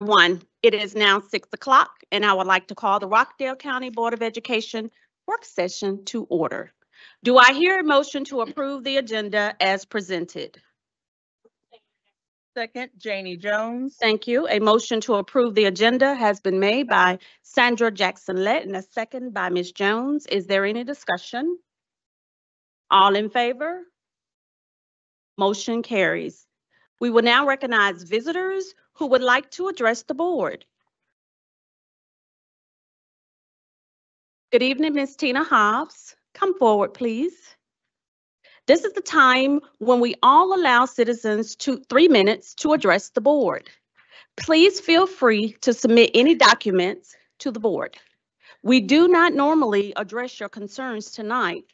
One, it is now six o'clock, and I would like to call the Rockdale County Board of Education work session to order. Do I hear a motion to approve the agenda as presented? Second, Janie Jones. Thank you. A motion to approve the agenda has been made by Sandra Jackson-Lett and a second by Ms. Jones. Is there any discussion? All in favor? Motion carries. We will now recognize visitors who would like to address the board. Good evening, Ms. Tina Hobbs. Come forward, please. This is the time when we all allow citizens to three minutes to address the board. Please feel free to submit any documents to the board. We do not normally address your concerns tonight,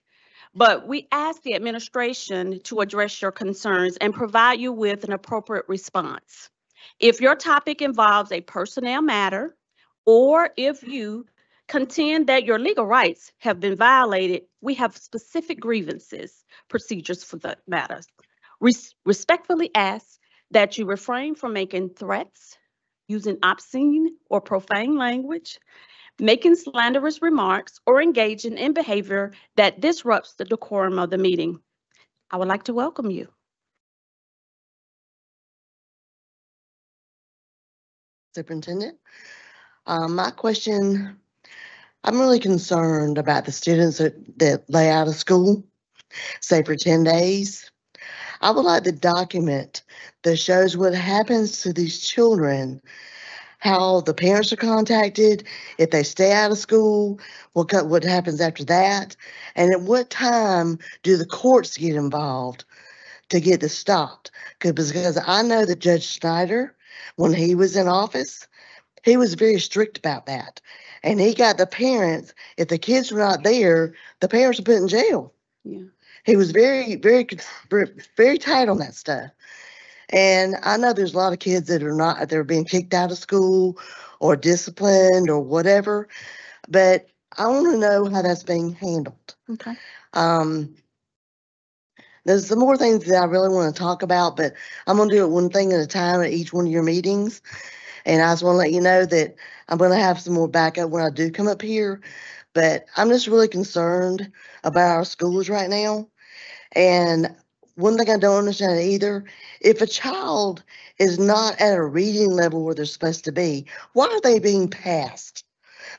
but we ask the administration to address your concerns and provide you with an appropriate response. If your topic involves a personnel matter, or if you contend that your legal rights have been violated, we have specific grievances procedures for the matters. Res- respectfully ask that you refrain from making threats, using obscene or profane language, making slanderous remarks, or engaging in behavior that disrupts the decorum of the meeting. I would like to welcome you. Superintendent. Um, my question, I'm really concerned about the students that, that lay out of school, say for ten days. I would like the document that shows what happens to these children, how the parents are contacted, if they stay out of school, what, what happens after that, and at what time do the courts get involved to get this stopped? Because I know that Judge Snyder, when he was in office, he was very strict about that. And he got the parents, if the kids were not there, the parents were put in jail. Yeah. He was very, very, very tight on that stuff. And I know there's a lot of kids that are not, they're being kicked out of school or disciplined or whatever. But I want to know how that's being handled. Okay. Um, there's some more things that I really want to talk about, but I'm gonna do it one thing at a time at each one of your meetings. And I just want to let you know that I'm gonna have some more backup when I do come up here. But I'm just really concerned about our schools right now. And one thing I don't understand either, if a child is not at a reading level where they're supposed to be, why are they being passed?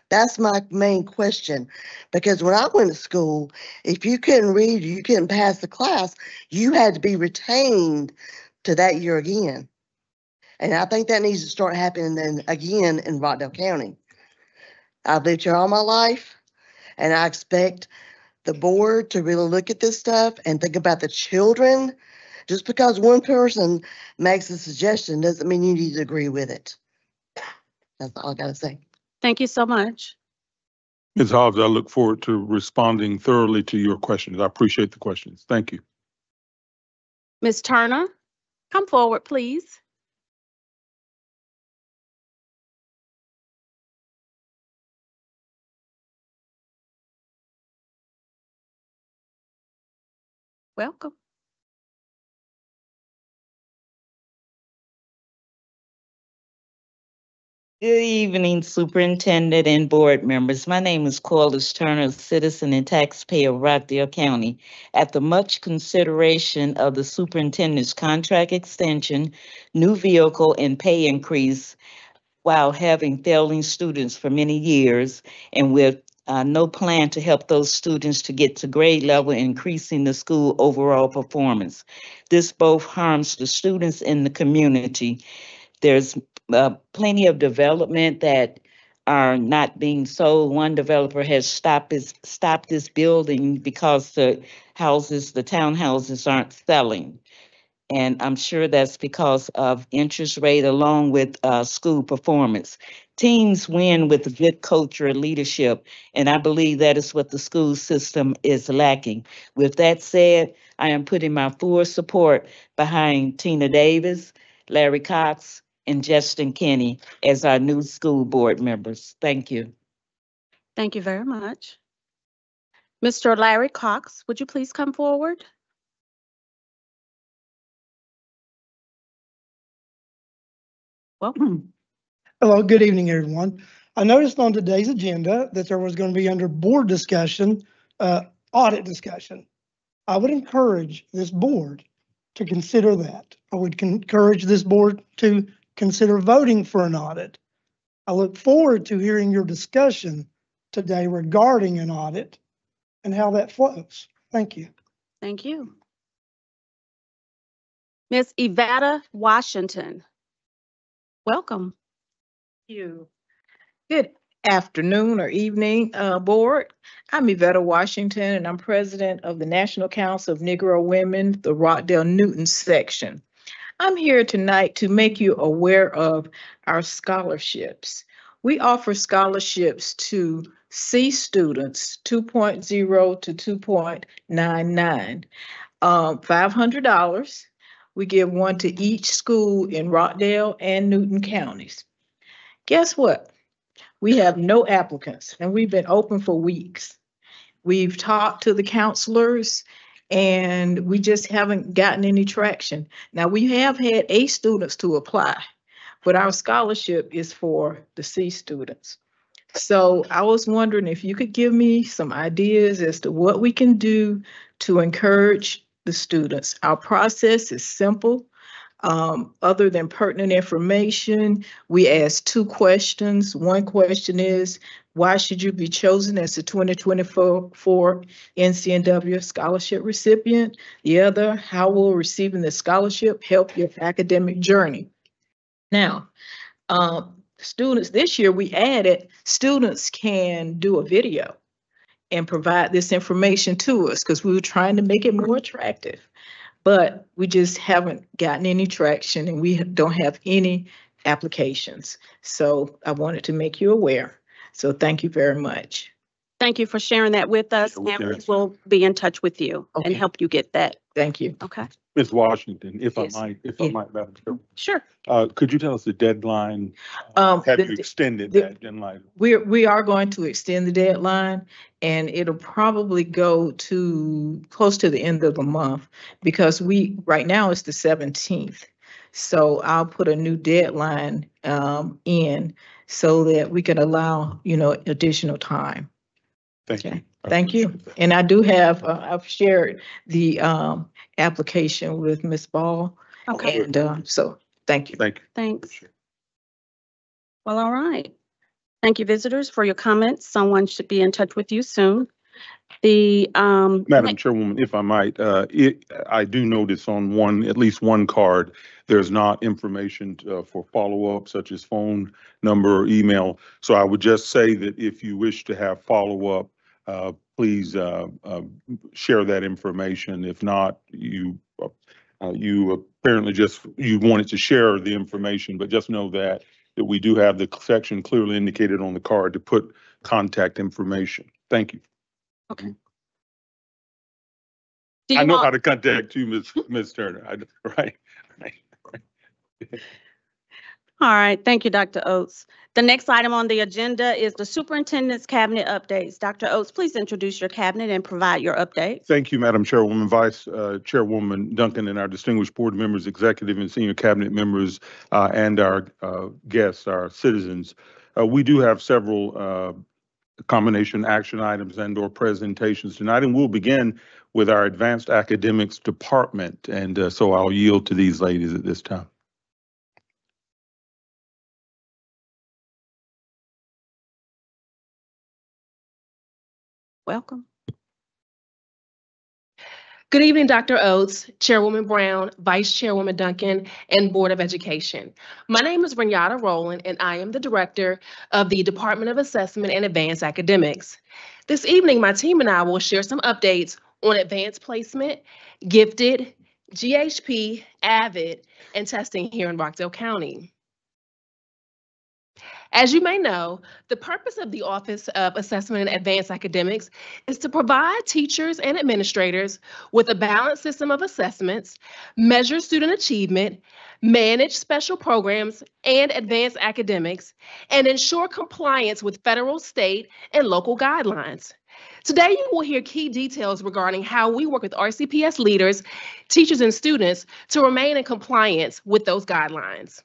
That's my main question. Because when I went to school, if you couldn't read, you couldn't pass the class, you had to be retained to that year again. And I think that needs to start happening then again in Rockdale County. I've lived here all my life and I expect the board to really look at this stuff and think about the children. Just because one person makes a suggestion doesn't mean you need to agree with it. That's all I gotta say. Thank you so much. Ms. Hobbs, I look forward to responding thoroughly to your questions. I appreciate the questions. Thank you. Ms. Turner, come forward, please. Welcome. Good evening, Superintendent and board members. My name is Corliss Turner, citizen and taxpayer of Rockdale County. After much consideration of the superintendent's contract extension, new vehicle and pay increase while having failing students for many years and with uh, no plan to help those students to get to grade level, increasing the school overall performance. This both harms the students and the community. There's uh, plenty of development that are not being sold. One developer has stopped his, stopped this building because the houses, the townhouses aren't selling. And I'm sure that's because of interest rate along with uh, school performance. Teams win with good culture and leadership, and I believe that is what the school system is lacking. With that said, I am putting my full support behind Tina Davis, Larry Cox, and Justin Kenny as our new school board members. Thank you. Thank you very much. Mr. Larry Cox, would you please come forward? Welcome. Hello, good evening, everyone. I noticed on today's agenda that there was going to be under board discussion, uh, audit discussion. I would encourage this board to consider that. I would encourage this board to consider voting for an audit. I look forward to hearing your discussion today regarding an audit and how that flows. Thank you. Thank you. Ms. Evada Washington. Welcome. You. Good afternoon or evening, uh, Board. I'm Yvetta Washington, and I'm President of the National Council of Negro Women, the Rockdale Newton section. I'm here tonight to make you aware of our scholarships. We offer scholarships to C students, 2.0 to 2.99. Um, $500. We give one to each school in Rockdale and Newton counties. Guess what? We have no applicants and we've been open for weeks. We've talked to the counselors and we just haven't gotten any traction. Now, we have had A students to apply, but our scholarship is for the C students. So I was wondering if you could give me some ideas as to what we can do to encourage the students. Our process is simple. Um, other than pertinent information, we ask two questions. One question is, why should you be chosen as the 2024 NCNW scholarship recipient? The other, how will receiving the scholarship help your academic journey? Now, um, students, this year we added, students can do a video and provide this information to us because we were trying to make it more attractive. But we just haven't gotten any traction and we don't have any applications. So I wanted to make you aware. So thank you very much. Thank you for sharing that with us, Sure, and we will be in touch with you and help you get that. Thank you. Okay, Ms. Washington, if I Yes. might, if I Yeah. might, Madam Chair, sure. uh, could you tell us the deadline? Um, Have the- you extended the- that deadline? We're, we are going to extend the deadline and it'll probably go to close to the end of the month because we, right now it's the seventeenth. So I'll put a new deadline um, in so that we can allow, you know, additional time. Thank you. Okay, Thank you. And I do have, uh, I've shared the um, application with Ms. Ball. Okay, And uh, so, thank you. Thank you. thanks. Well, all right. Thank you, visitors, for your comments. Someone should be in touch with you soon. The, um. Madam Chairwoman, if I might, uh, it, I do notice on one, at least one card, there's not information uh, for follow-up such as phone number or email. So I would just say that if you wish to have follow-up, please uh, uh, share that information. If not, you, uh, uh, you apparently just, you wanted to share the information, but just know that, that we do have the section clearly indicated on the card to put contact information. Thank you. Do I know how to contact you, Ms. Ms. Turner, I, right? right. all right, thank you, Dr. Oatts. The next item on the agenda is the superintendent's cabinet updates. Dr. Oatts, please introduce your cabinet and provide your update. Thank you, Madam Chairwoman, Vice uh, Chairwoman Duncan, and our distinguished board members, executive and senior cabinet members, uh, and our uh, guests, our citizens. Uh, We do have several uh, combination action items and/or presentations tonight, and we'll begin with our Advanced Academics Department. And uh, so I'll yield to these ladies at this time. Welcome. Good evening, Dr. Oatts, Chairwoman Brown, Vice Chairwoman Duncan, and Board of Education. My name is Renata Rowland, and I am the Director of the Department of Assessment and Advanced Academics. This evening, my team and I will share some updates on advanced placement, gifted, GHP, AVID, and testing here in Rockdale County. As you may know, the purpose of the Office of Assessment and Advanced Academics is to provide teachers and administrators with a balanced system of assessments, measure student achievement, manage special programs and advanced academics, and ensure compliance with federal, state, and local guidelines. Today, you will hear key details regarding how we work with RCPS leaders, teachers, and students to remain in compliance with those guidelines.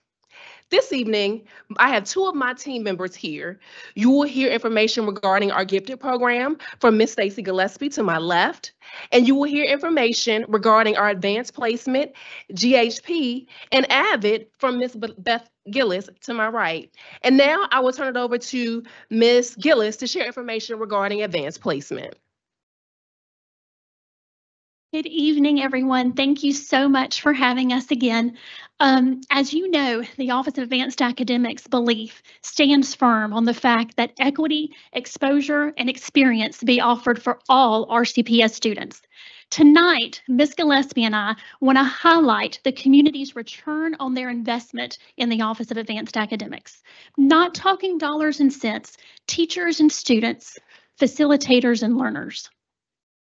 This evening, I have two of my team members here. You will hear information regarding our gifted program from Miss Stacy Gillespie to my left, and you will hear information regarding our advanced placement, GHP, and AVID from Miss Beth Gillis to my right. And now I will turn it over to Miss Gillis to share information regarding advanced placement. Good evening, everyone. Thank you so much for having us again. Um, as you know, the Office of Advanced Academics belief stands firm on the fact that equity, exposure, and experience be offered for all RCPS students. Tonight, Ms. Gillespie and I want to highlight the community's return on their investment in the Office of Advanced Academics. Not talking dollars and cents, teachers and students, facilitators and learners.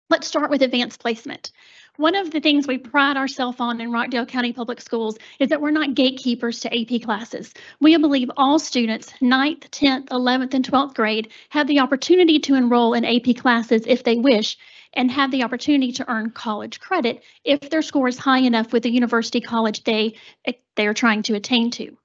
Let's start with advanced placement. One of the things we pride ourselves on in Rockdale County Public Schools is that we're not gatekeepers to AP classes. We believe all students, 9th, 10th, 11th, and 12th grade, have the opportunity to enroll in AP classes if they wish and have the opportunity to earn college credit if their score is high enough with the university college they, they are trying to attain to.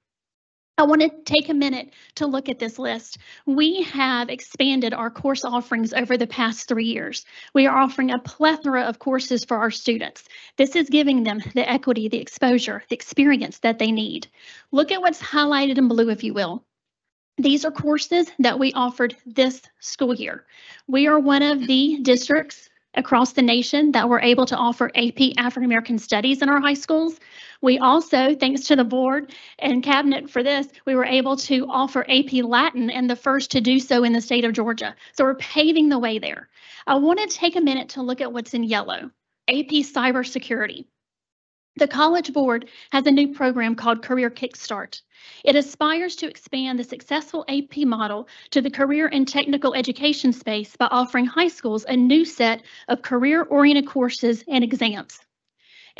I want to take a minute to look at this list. We have expanded our course offerings over the past three years. We are offering a plethora of courses for our students. This is giving them the equity, the exposure, the experience that they need. Look at what's highlighted in blue, if you will. These are courses that we offered this school year. We are one of the districts across the nation that were able to offer AP African American Studies in our high schools. We also, thanks to the board and cabinet for this, we were able to offer AP Latin and the first to do so in the state of Georgia. So we're paving the way there. I want to take a minute to look at what's in yellow, AP Cybersecurity. The College Board has a new program called Career Kickstart. It aspires to expand the successful AP model to the career and technical education space by offering high schools a new set of career-oriented courses and exams.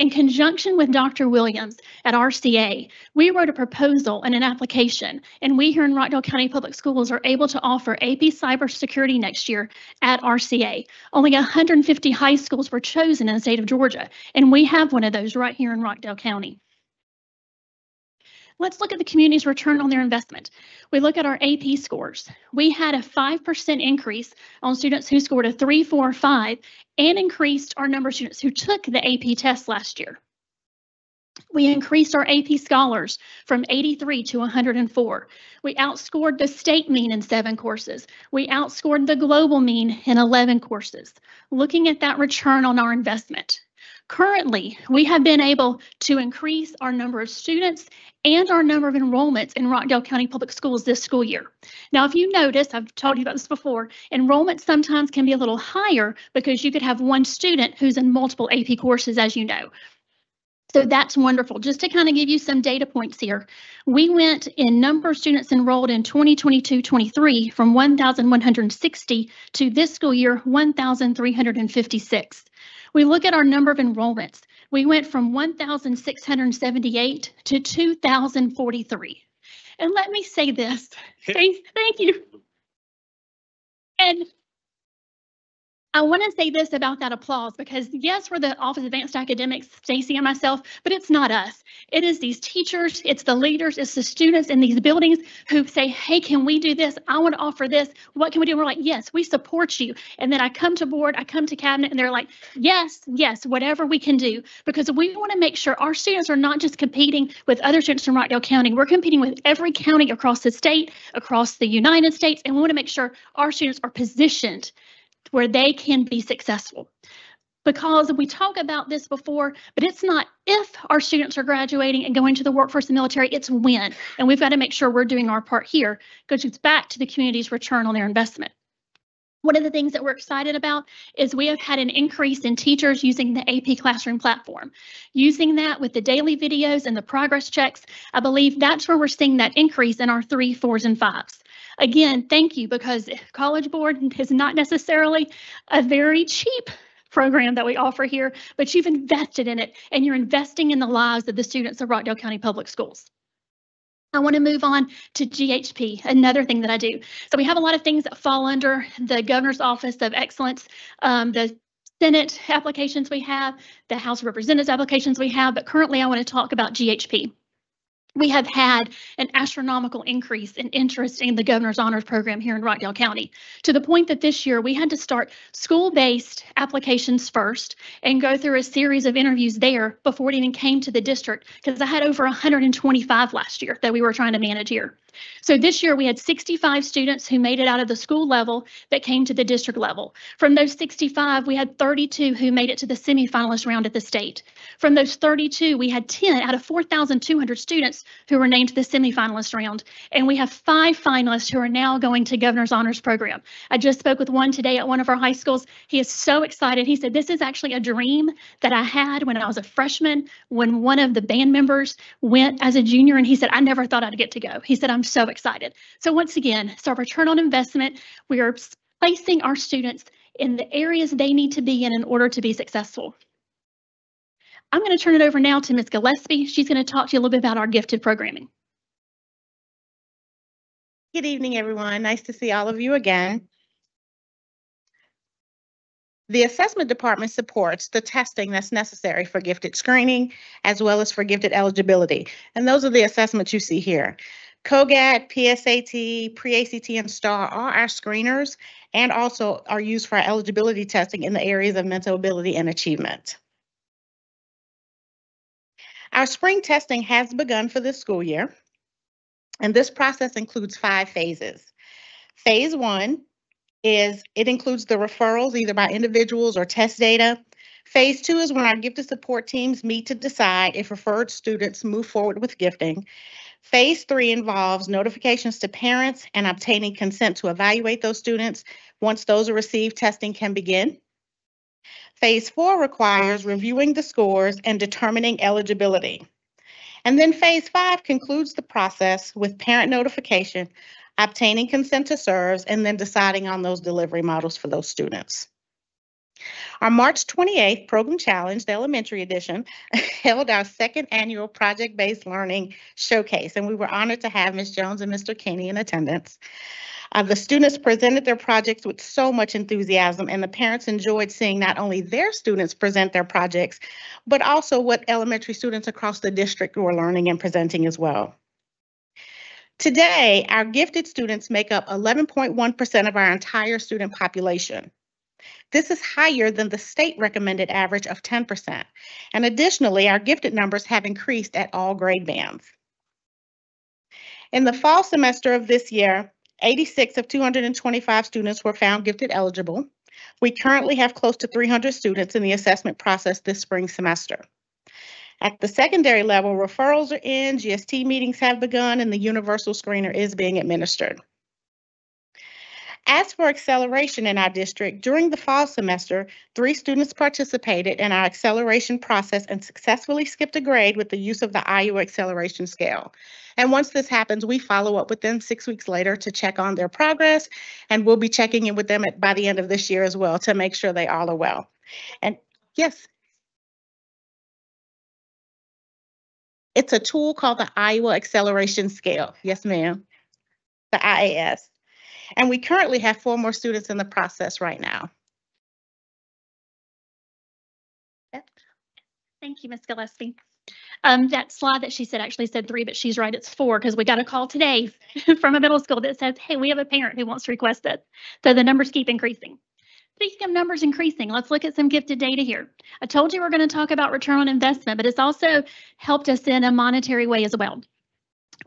In conjunction with Dr. Williams at RCA, we wrote a proposal and an application, and we here in Rockdale County Public Schools are able to offer AP cybersecurity next year at RCA. Only 150 high schools were chosen in the state of Georgia, and we have one of those right here in Rockdale County. Let's look at the community's return on their investment. We look at our AP scores. We had a 5% increase on students who scored a 3, 4, 5, and increased our number of students who took the AP test last year. We increased our AP scholars from 83 to 104. We outscored the state mean in seven courses. We outscored the global mean in 11 courses. Looking at that return on our investment, Currently, we have been able to increase our number of students and our number of enrollments in Rockdale County Public Schools this school year. Now, if you notice, I've told you about this before, enrollment sometimes can be a little higher because you could have one student who's in multiple AP courses, as you know. So that's wonderful. Just to kind of give you some data points here, we went in number of students enrolled in 2022-23 from 1,160 to this school year 1,356. We look at our number of enrollments. We went from 1,678 to 2,043. And let me say this. Thank, thank you. And I want to say this about that applause because yes, we're the Office of Advanced Academics, Stacy and myself, but it's not us. It is these teachers, it's the leaders, it's the students in these buildings who say, hey, can we do this? I want to offer this. What can we do? And we're like, yes, we support you. And then I come to board, I come to cabinet, and they're like, yes, yes, whatever we can do, because we want to make sure our students are not just competing with other students from Rockdale County. We're competing with every county across the state, across the United States, and we want to make sure our students are positioned where they can be successful. Because we talk about this before, but it's not if our students are graduating and going to the workforce and military, it's when. And we've got to make sure we're doing our part here because it's back to the community's return on their investment. One of the things that we're excited about is we have had an increase in teachers using the AP Classroom platform. Using that with the daily videos and the progress checks, I believe that's where we're seeing that increase in our three, fours, and fives. Again, thank you because College Board is not necessarily a very cheap program that we offer here, but you've invested in it and you're investing in the lives of the students of Rockdale County Public Schools. I want to move on to GHP, another thing that I do. So we have a lot of things that fall under the Governor's Office of Excellence, um, the Senate applications we have, the House of Representatives applications we have, but currently I want to talk about GHP. We have had an astronomical increase in interest in the governor's honors program here in Rockdale County to the point that this year we had to start school-based applications first and go through a series of interviews there before it even came to the district because I had over 125 last year that we were trying to manage here. So this year we had 65 students who made it out of the school level that came to the district level. From those 65, we had 32 who made it to the semifinalist round at the state. From those 32, we had 10 out of 4,200 students who were named the semifinalist round. And we have five finalists who are now going to Governor's Honors Program. I just spoke with one today at one of our high schools. He is so excited. He said, this is actually a dream that I had when I was a freshman, when one of the band members went as a junior. And he said, I never thought I'd get to go. He said, I'm so excited. So once again, it's our return on investment. We are placing our students in the areas they need to be in in order to be successful. I'm going to turn it over now to Ms. Gillespie. She's going to talk to you a little bit about our gifted programming. Good evening, everyone. Nice to see all of you again. The assessment department supports the testing that's necessary for gifted screening as well as for gifted eligibility. And those are the assessments you see here. COGAT, PSAT, Pre-ACT, and STAR are our screeners and also are used for our eligibility testing in the areas of mental ability and achievement. Our spring testing has begun for this school year, and this process includes five phases. Phase one is it includes the referrals either by individuals or test data. Phase two is when our gifted support teams meet to decide if referred students move forward with gifting. Phase three involves notifications to parents and obtaining consent to evaluate those students. Once those are received, testing can begin. Phase four requires reviewing the scores and determining eligibility. And then phase five concludes the process with parent notification, obtaining consent to serves, and then deciding on those delivery models for those students. Our March 28th Program Challenge, the elementary edition, held our second annual project-based learning showcase, and we were honored to have Ms. Jones and Mr. Kenny in attendance. Uh, the students presented their projects with so much enthusiasm, and the parents enjoyed seeing not only their students present their projects, but also what elementary students across the district were learning and presenting as well. Today, our gifted students make up 11.1% of our entire student population. This is higher than the state recommended average of 10%. And additionally, our gifted numbers have increased at all grade bands. In the fall semester of this year, 86 of 225 students were found gifted eligible. We currently have close to 300 students in the assessment process this spring semester. At the secondary level, referrals are in, GST meetings have begun, and the universal screener is being administered. As for acceleration in our district, during the fall semester, three students participated in our acceleration process and successfully skipped a grade with the use of the Iowa acceleration scale. And once this happens, we follow up with them six weeks later to check on their progress, and we'll be checking in with them at, by the end of this year as well to make sure they all are well. And yes. It's a tool called the Iowa Acceleration Scale. Yes, ma'am. The IAS. And we currently have four more students in the process right now. Thank you, Ms. Gillespie. Um, that slide that she said actually said three, but she's right, it's four, because we got a call today from a middle school that says, hey, we have a parent who wants to request it. So the numbers keep increasing. Speaking of numbers increasing, let's look at some gifted data here. I told you we're going to talk about return on investment, but it's also helped us in a monetary way as well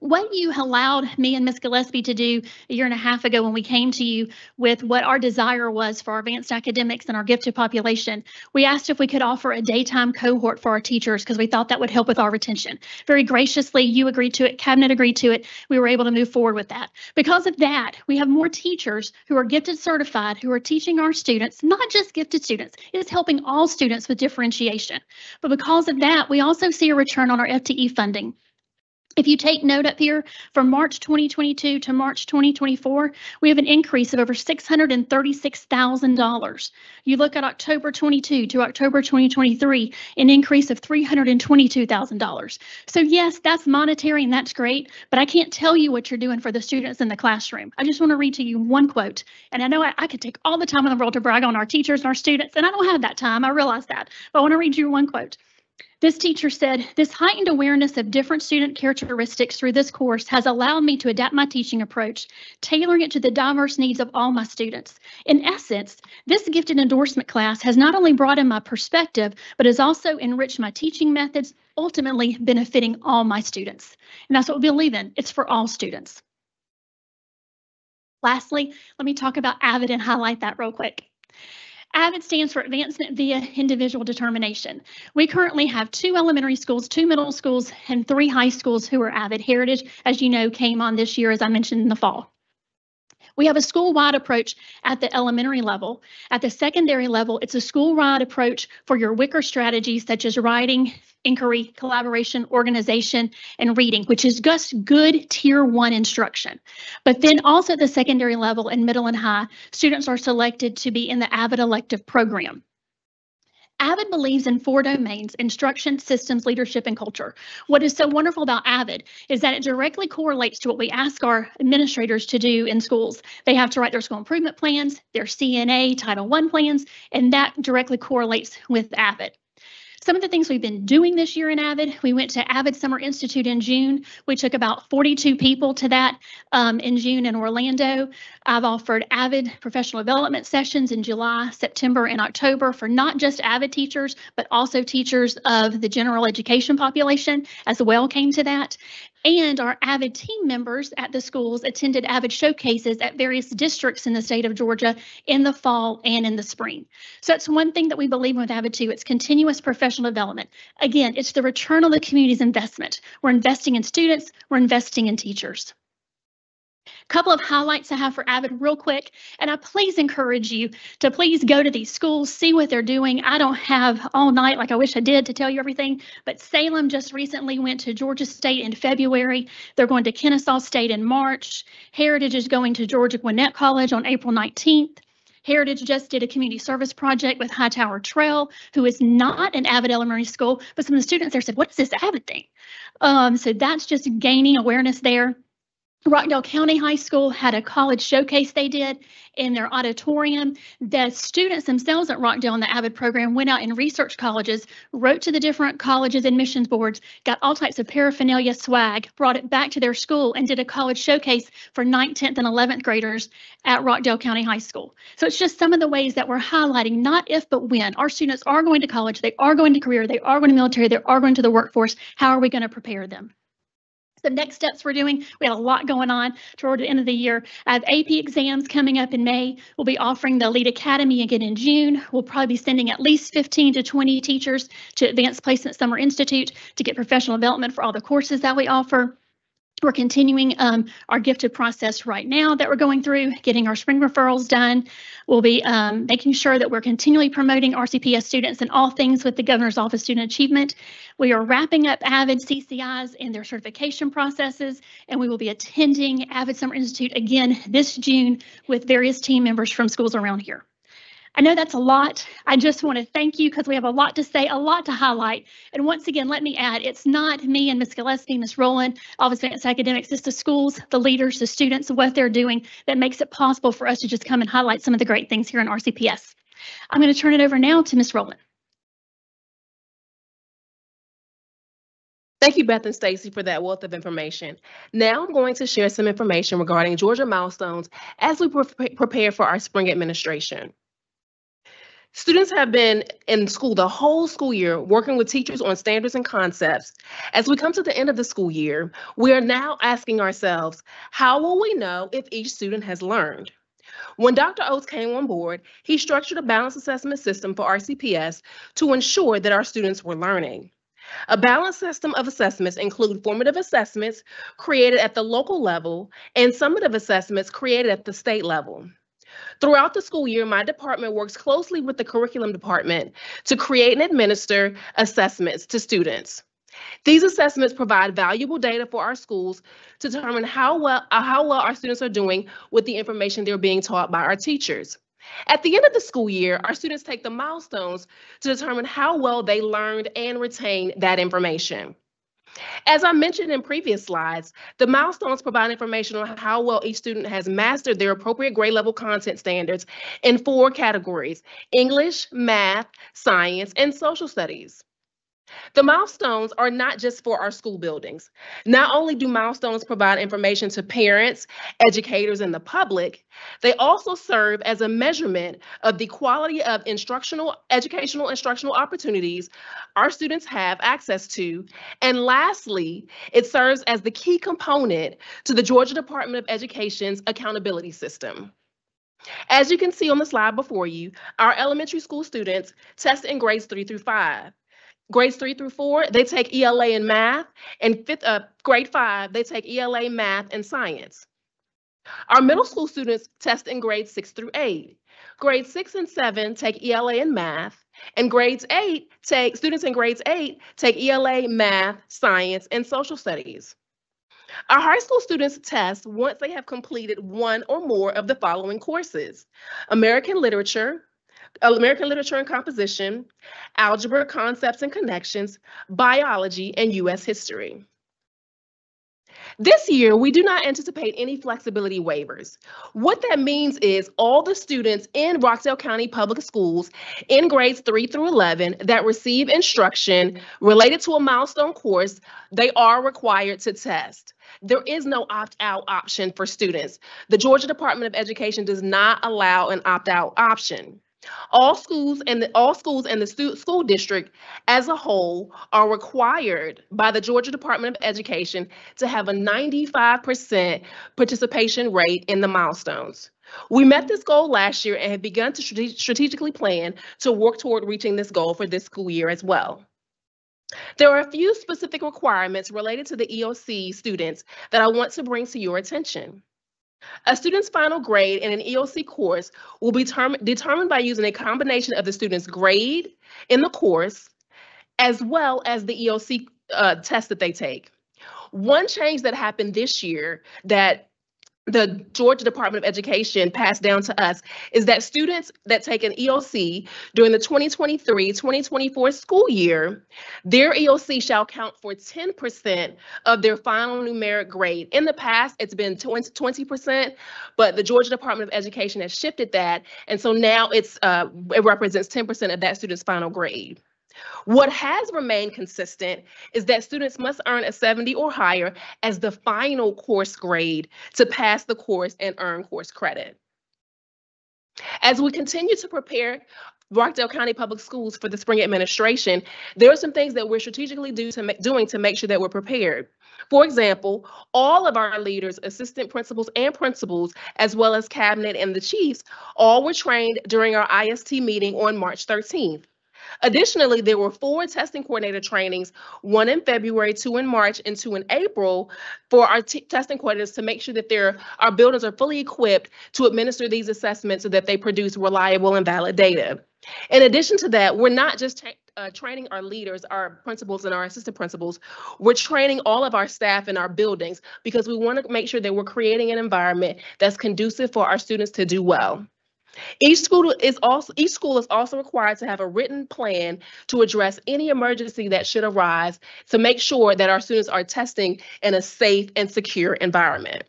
what you allowed me and Ms. Gillespie to do a year and a half ago when we came to you with what our desire was for our advanced academics and our gifted population, we asked if we could offer a daytime cohort for our teachers because we thought that would help with our retention. Very graciously, you agreed to it, cabinet agreed to it. We were able to move forward with that. Because of that, we have more teachers who are gifted certified who are teaching our students, not just gifted students, it's helping all students with differentiation. But because of that, we also see a return on our FTE funding. If you take note up here from March 2022 to March 2024, we have an increase of over $636,000. You look at October 22 to October 2023, an increase of $322,000. So yes, that's monetary and that's great, but I can't tell you what you're doing for the students in the classroom. I just want to read to you one quote. And I know I, I could take all the time in the world to brag on our teachers and our students, and I don't have that time. I realize that, but I want to read you one quote. This teacher said, this heightened awareness of different student characteristics through this course has allowed me to adapt my teaching approach, tailoring it to the diverse needs of all my students. In essence, this gifted endorsement class has not only broadened my perspective, but has also enriched my teaching methods, ultimately benefiting all my students. And that's what we believe in. It's for all students. Lastly, let me talk about AVID and highlight that real quick. AVID stands for Advancement via Individual Determination. We currently have two elementary schools, two middle schools, and three high schools who are AVID. Heritage, as you know, came on this year, as I mentioned in the fall. We have a school-wide approach at the elementary level. At the secondary level, it's a school-wide approach for your WICOR strategies such as writing, inquiry, collaboration, organization, and reading, which is just good tier one instruction. But then also at the secondary level and middle and high, students are selected to be in the AVID elective program. AVID believes in four domains, instruction, systems, leadership, and culture. What is so wonderful about AVID is that it directly correlates to what we ask our administrators to do in schools. They have to write their school improvement plans, their CNA Title I plans, and that directly correlates with AVID. Some of the things we've been doing this year in AVID, we went to AVID Summer Institute in June. We took about 42 people to that um, in June in Orlando. I've offered AVID professional development sessions in July, September, and October for not just AVID teachers, but also teachers of the general education population as well came to that. And our AVID team members at the schools attended AVID showcases at various districts in the state of Georgia in the fall and in the spring. So that's one thing that we believe with AVID too. It's continuous professional development. Again, it's the return on the community's investment. We're investing in students, we're investing in teachers couple of highlights I have for AVID real quick, and I please encourage you to please go to these schools, see what they're doing. I don't have all night like I wish I did to tell you everything, but Salem just recently went to Georgia State in February. They're going to Kennesaw State in March. Heritage is going to Georgia Gwinnett College on April 19th. Heritage just did a community service project with Hightower Trail, who is not an AVID elementary school, but some of the students there said, what is this AVID thing? Um, so that's just gaining awareness there. Rockdale County High School had a college showcase they did in their auditorium. The students themselves at Rockdale in the AVID program went out and researched colleges, wrote to the different colleges admissions boards, got all types of paraphernalia swag, brought it back to their school and did a college showcase for 9th, 10th, and 11th graders at Rockdale County High School. So it's just some of the ways that we're highlighting not if but when. Our students are going to college, they are going to career, they are going to military, they are going to the workforce. How are we going to prepare them? The next steps we're doing. We have a lot going on toward the end of the year. I have AP exams coming up in May. We'll be offering the Lead Academy again in June. We'll probably be sending at least 15 to 20 teachers to Advanced Placement Summer Institute to get professional development for all the courses that we offer. We're continuing um, our gifted process right now that we're going through, getting our spring referrals done. We'll be um, making sure that we're continually promoting RCPS students and all things with the Governor's Office Student Achievement. We are wrapping up AVID CCIs and their certification processes, and we will be attending AVID Summer Institute again this June with various team members from schools around here. I know that's a lot. I just want to thank you because we have a lot to say, a lot to highlight. And once again, let me add, it's not me and Ms. Gillespie, Ms. Rowland, Office of Advanced Academics, it's the schools, the leaders, the students, what they're doing that makes it possible for us to just come and highlight some of the great things here in RCPS. I'm going to turn it over now to Ms. Rowland. Thank you, Beth and Stacy, for that wealth of information. Now I'm going to share some information regarding Georgia milestones as we pre prepare for our spring administration. Students have been in school the whole school year working with teachers on standards and concepts. As we come to the end of the school year, we are now asking ourselves, how will we know if each student has learned? When Dr. Oatts came on board, he structured a balanced assessment system for RCPS to ensure that our students were learning. A balanced system of assessments include formative assessments created at the local level and summative assessments created at the state level. Throughout the school year, my department works closely with the curriculum department to create and administer assessments to students. These assessments provide valuable data for our schools to determine how well, uh, how well our students are doing with the information they're being taught by our teachers. At the end of the school year, our students take the milestones to determine how well they learned and retained that information. As I mentioned in previous slides, the milestones provide information on how well each student has mastered their appropriate grade level content standards in four categories, English, math, science, and social studies. The milestones are not just for our school buildings. Not only do milestones provide information to parents, educators, and the public, they also serve as a measurement of the quality of instructional, educational instructional opportunities our students have access to. And lastly, it serves as the key component to the Georgia Department of Education's accountability system. As you can see on the slide before you, our elementary school students test in grades three through five. Grades three through four, they take ELA and math, and fifth, uh, grade five, they take ELA, math, and science. Our middle school students test in grades six through eight. Grades six and seven take ELA and math, and grades eight take, students in grades eight take ELA, math, science, and social studies. Our high school students test once they have completed one or more of the following courses. American Literature, American Literature and Composition, Algebra, Concepts and Connections, Biology, and U.S. History. This year, we do not anticipate any flexibility waivers. What that means is all the students in Rockdale County Public Schools in grades 3 through 11 that receive instruction related to a milestone course, they are required to test. There is no opt-out option for students. The Georgia Department of Education does not allow an opt-out option. All schools and the, all schools and the stu- school district as a whole are required by the Georgia Department of Education to have a 95% participation rate in the milestones. We met this goal last year and have begun to strate- strategically plan to work toward reaching this goal for this school year as well. There are a few specific requirements related to the EOC students that I want to bring to your attention. A student's final grade in an EOC course will be term- determined by using a combination of the student's grade in the course as well as the EOC uh, test that they take. One change that happened this year that the Georgia Department of Education passed down to us is that students that take an EOC during the 2023-2024 school year, their EOC shall count for 10% of their final numeric grade. In the past, it's been 20, 20%, but the Georgia Department of Education has shifted that, and so now it's uh, it represents 10% of that student's final grade. What has remained consistent is that students must earn a 70 or higher as the final course grade to pass the course and earn course credit. As we continue to prepare Rockdale County Public Schools for the spring administration, there are some things that we're strategically do to doing to make sure that we're prepared. For example, all of our leaders, assistant principals and principals, as well as cabinet and the chiefs, all were trained during our IST meeting on March 13th. Additionally, there were four testing coordinator trainings, one in February, two in March, and two in April for our t- testing coordinators to make sure that their, our buildings are fully equipped to administer these assessments so that they produce reliable and valid data. In addition to that, we're not just uh, training our leaders, our principals and our assistant principals, we're training all of our staff in our buildings because we want to make sure that we're creating an environment that's conducive for our students to do well. Each school is also each school is also required to have a written plan to address any emergency that should arise to make sure that our students are testing in a safe and secure environment.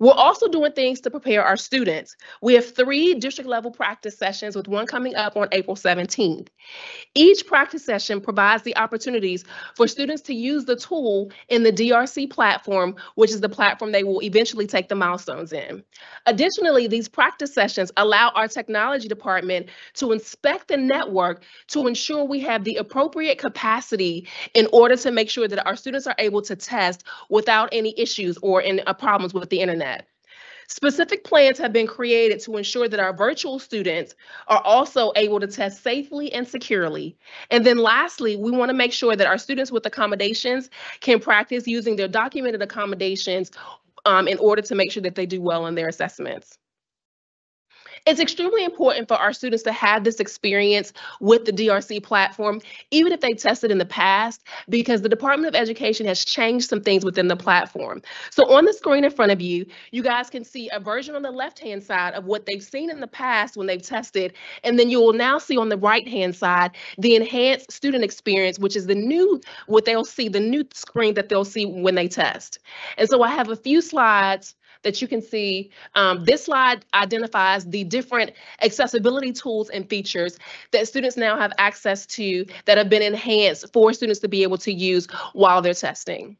We're also doing things to prepare our students. We have three district level practice sessions with one coming up on April 17th. Each practice session provides the opportunities for students to use the tool in the DRC platform, which is the platform they will eventually take the milestones in. Additionally, these practice sessions allow our technology department to inspect the network to ensure we have the appropriate capacity in order to make sure that our students are able to test without any issues or in uh, problems with the internet. Specific plans have been created to ensure that our virtual students are also able to test safely and securely. And then lastly, we want to make sure that our students with accommodations can practice using their documented accommodations um, in order to make sure that they do well in their assessments. It's extremely important for our students to have this experience with the DRC platform, even if they tested in the past, because the Department of Education has changed some things within the platform. So on the screen in front of you, you guys can see a version on the left-hand side of what they've seen in the past when they've tested, and then you will now see on the right-hand side the enhanced student experience, which is the new, what they'll see, the new screen that they'll see when they test. And so I have a few slides that you can see, um, this slide identifies the different accessibility tools and features that students now have access to that have been enhanced for students to be able to use while they're testing.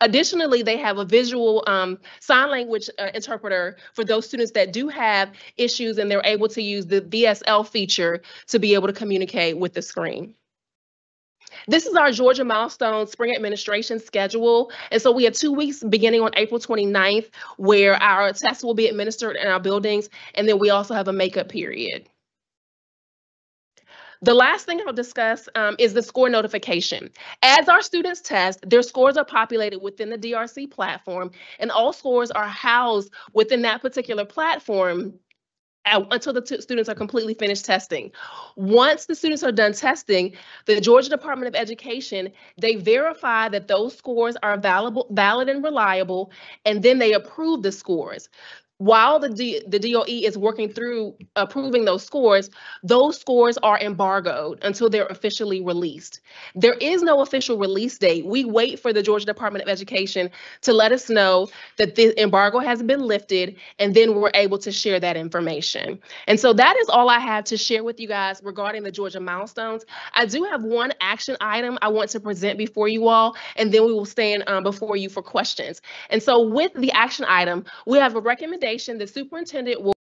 Additionally, they have a visual um, sign language uh, interpreter for those students that do have issues and they're able to use the VSL feature to be able to communicate with the screen. This is our Georgia Milestone Spring Administration schedule. And so we have two weeks beginning on April 29th where our tests will be administered in our buildings. And then we also have a makeup period. The last thing I'll discuss um, is the score notification. As our students test, their scores are populated within the DRC platform, and all scores are housed within that particular platform until the t- students are completely finished testing. Once the students are done testing, the Georgia Department of Education, they verify that those scores are valuable, valid and reliable, and then they approve the scores while the, D, the DOE is working through approving those scores, those scores are embargoed until they're officially released. There is no official release date. We wait for the Georgia Department of Education to let us know that the embargo has been lifted, and then we're able to share that information. And so that is all I have to share with you guys regarding the Georgia milestones. I do have one action item I want to present before you all, and then we will stand um, before you for questions. And so with the action item, we have a recommendation the superintendent will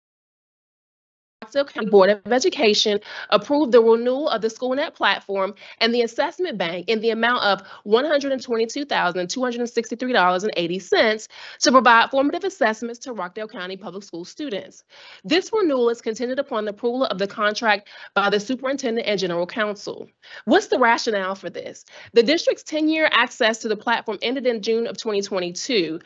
Rockdale County Board of Education approved the renewal of the SchoolNet platform and the assessment bank in the amount of $122,263.80 to provide formative assessments to Rockdale County Public School students. This renewal is contingent upon the approval of the contract by the superintendent and general counsel. What's the rationale for this? The district's 10-year access to the platform ended in June of 2022.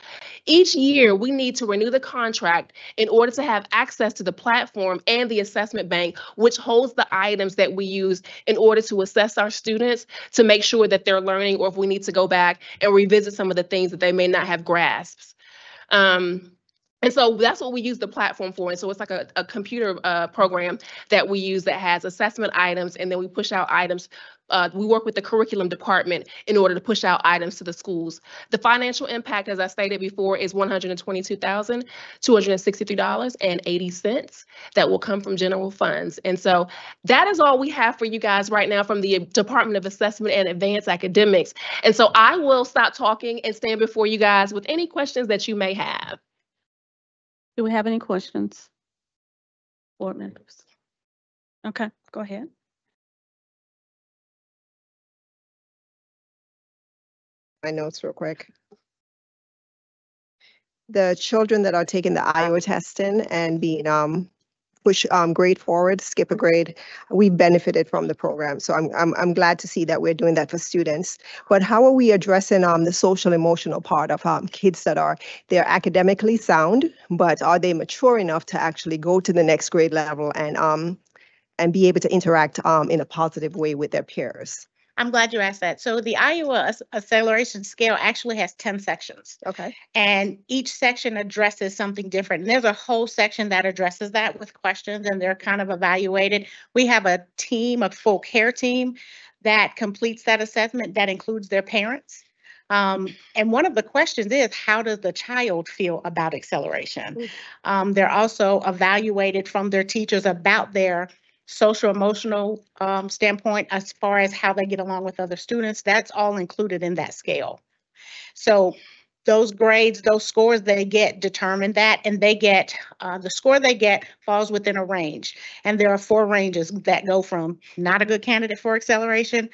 Each year, we need to renew the contract in order to have access to the platform and the assessment bank, which holds the items that we use in order to assess our students to make sure that they're learning or if we need to go back and revisit some of the things that they may not have grasped. Um, and so that's what we use the platform for. And so it's like a, a computer uh, program that we use that has assessment items, and then we push out items. Uh, we work with the curriculum department in order to push out items to the schools. The financial impact, as I stated before, is $122,263.80 that will come from general funds. And so that is all we have for you guys right now from the Department of Assessment and Advanced Academics. And so I will stop talking and stand before you guys with any questions that you may have. Do we have any questions? Board members? Okay, go ahead. My notes real quick. The children that are taking the Iowa testing and being um push um grade forward, skip a grade, we benefited from the program. So I'm I'm I'm glad to see that we're doing that for students. But how are we addressing um the social emotional part of um kids that are they're academically sound, but are they mature enough to actually go to the next grade level and um and be able to interact um in a positive way with their peers? I'm glad you asked that. So the Iowa Acceleration Scale actually has 10 sections, Okay. and each section addresses something different. And there's a whole section that addresses that with questions, and they're kind of evaluated. We have a team, a full care team that completes that assessment that includes their parents. Um, and one of the questions is, how does the child feel about acceleration? Mm. Um, they're also evaluated from their teachers about their social emotional um, standpoint as far as how they get along with other students. That's all included in that scale. So those grades, those scores they get determine that, and they get uh, the score they get falls within a range. And there are four ranges that go from not a good candidate for acceleration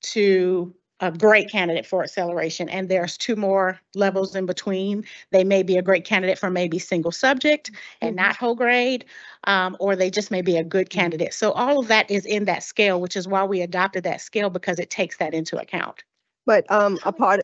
to a great candidate for acceleration. And there's two more levels in between. They may be a great candidate for maybe single subject and not whole grade, um, or they just may be a good candidate. So all of that is in that scale, which is why we adopted that scale because it takes that into account. But um a part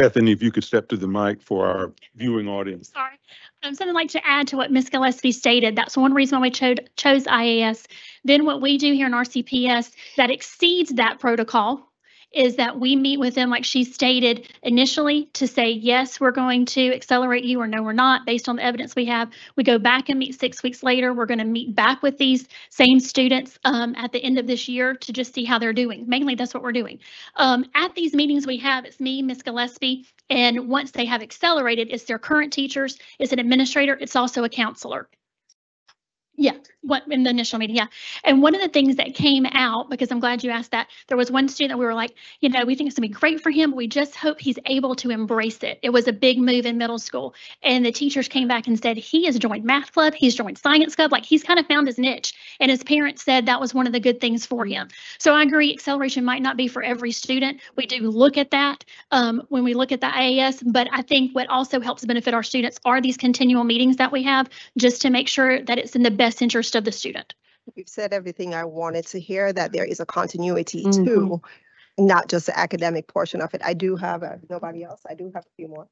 Bethany, if you could step to the mic for our viewing audience. Sorry. Um, something like to add to what Ms. Gillespie stated. That's one reason why we chose, chose IAS. Then what we do here in RCPS that exceeds that protocol is that we meet with them, like she stated initially, to say, yes, we're going to accelerate you, or no, we're not, based on the evidence we have. We go back and meet six weeks later. We're going to meet back with these same students um, at the end of this year to just see how they're doing. Mainly, that's what we're doing. Um, at these meetings we have, it's me, Miss Gillespie, and once they have accelerated, it's their current teachers, it's an administrator, it's also a counselor. Yeah, what in the initial meeting, yeah. And one of the things that came out, because I'm glad you asked that, there was one student that we were like, you know, we think it's gonna be great for him, but we just hope he's able to embrace it. It was a big move in middle school. And the teachers came back and said, he has joined math club, he's joined science club, like he's kind of found his niche. And his parents said that was one of the good things for him. So I agree, acceleration might not be for every student. We do look at that um, when we look at the IAS, but I think what also helps benefit our students are these continual meetings that we have, just to make sure that it's in the best interest of the student. You've said everything I wanted to hear, that there is a continuity Mhm. to, not just the academic portion of it. I do have, a nobody else, I do have a few more.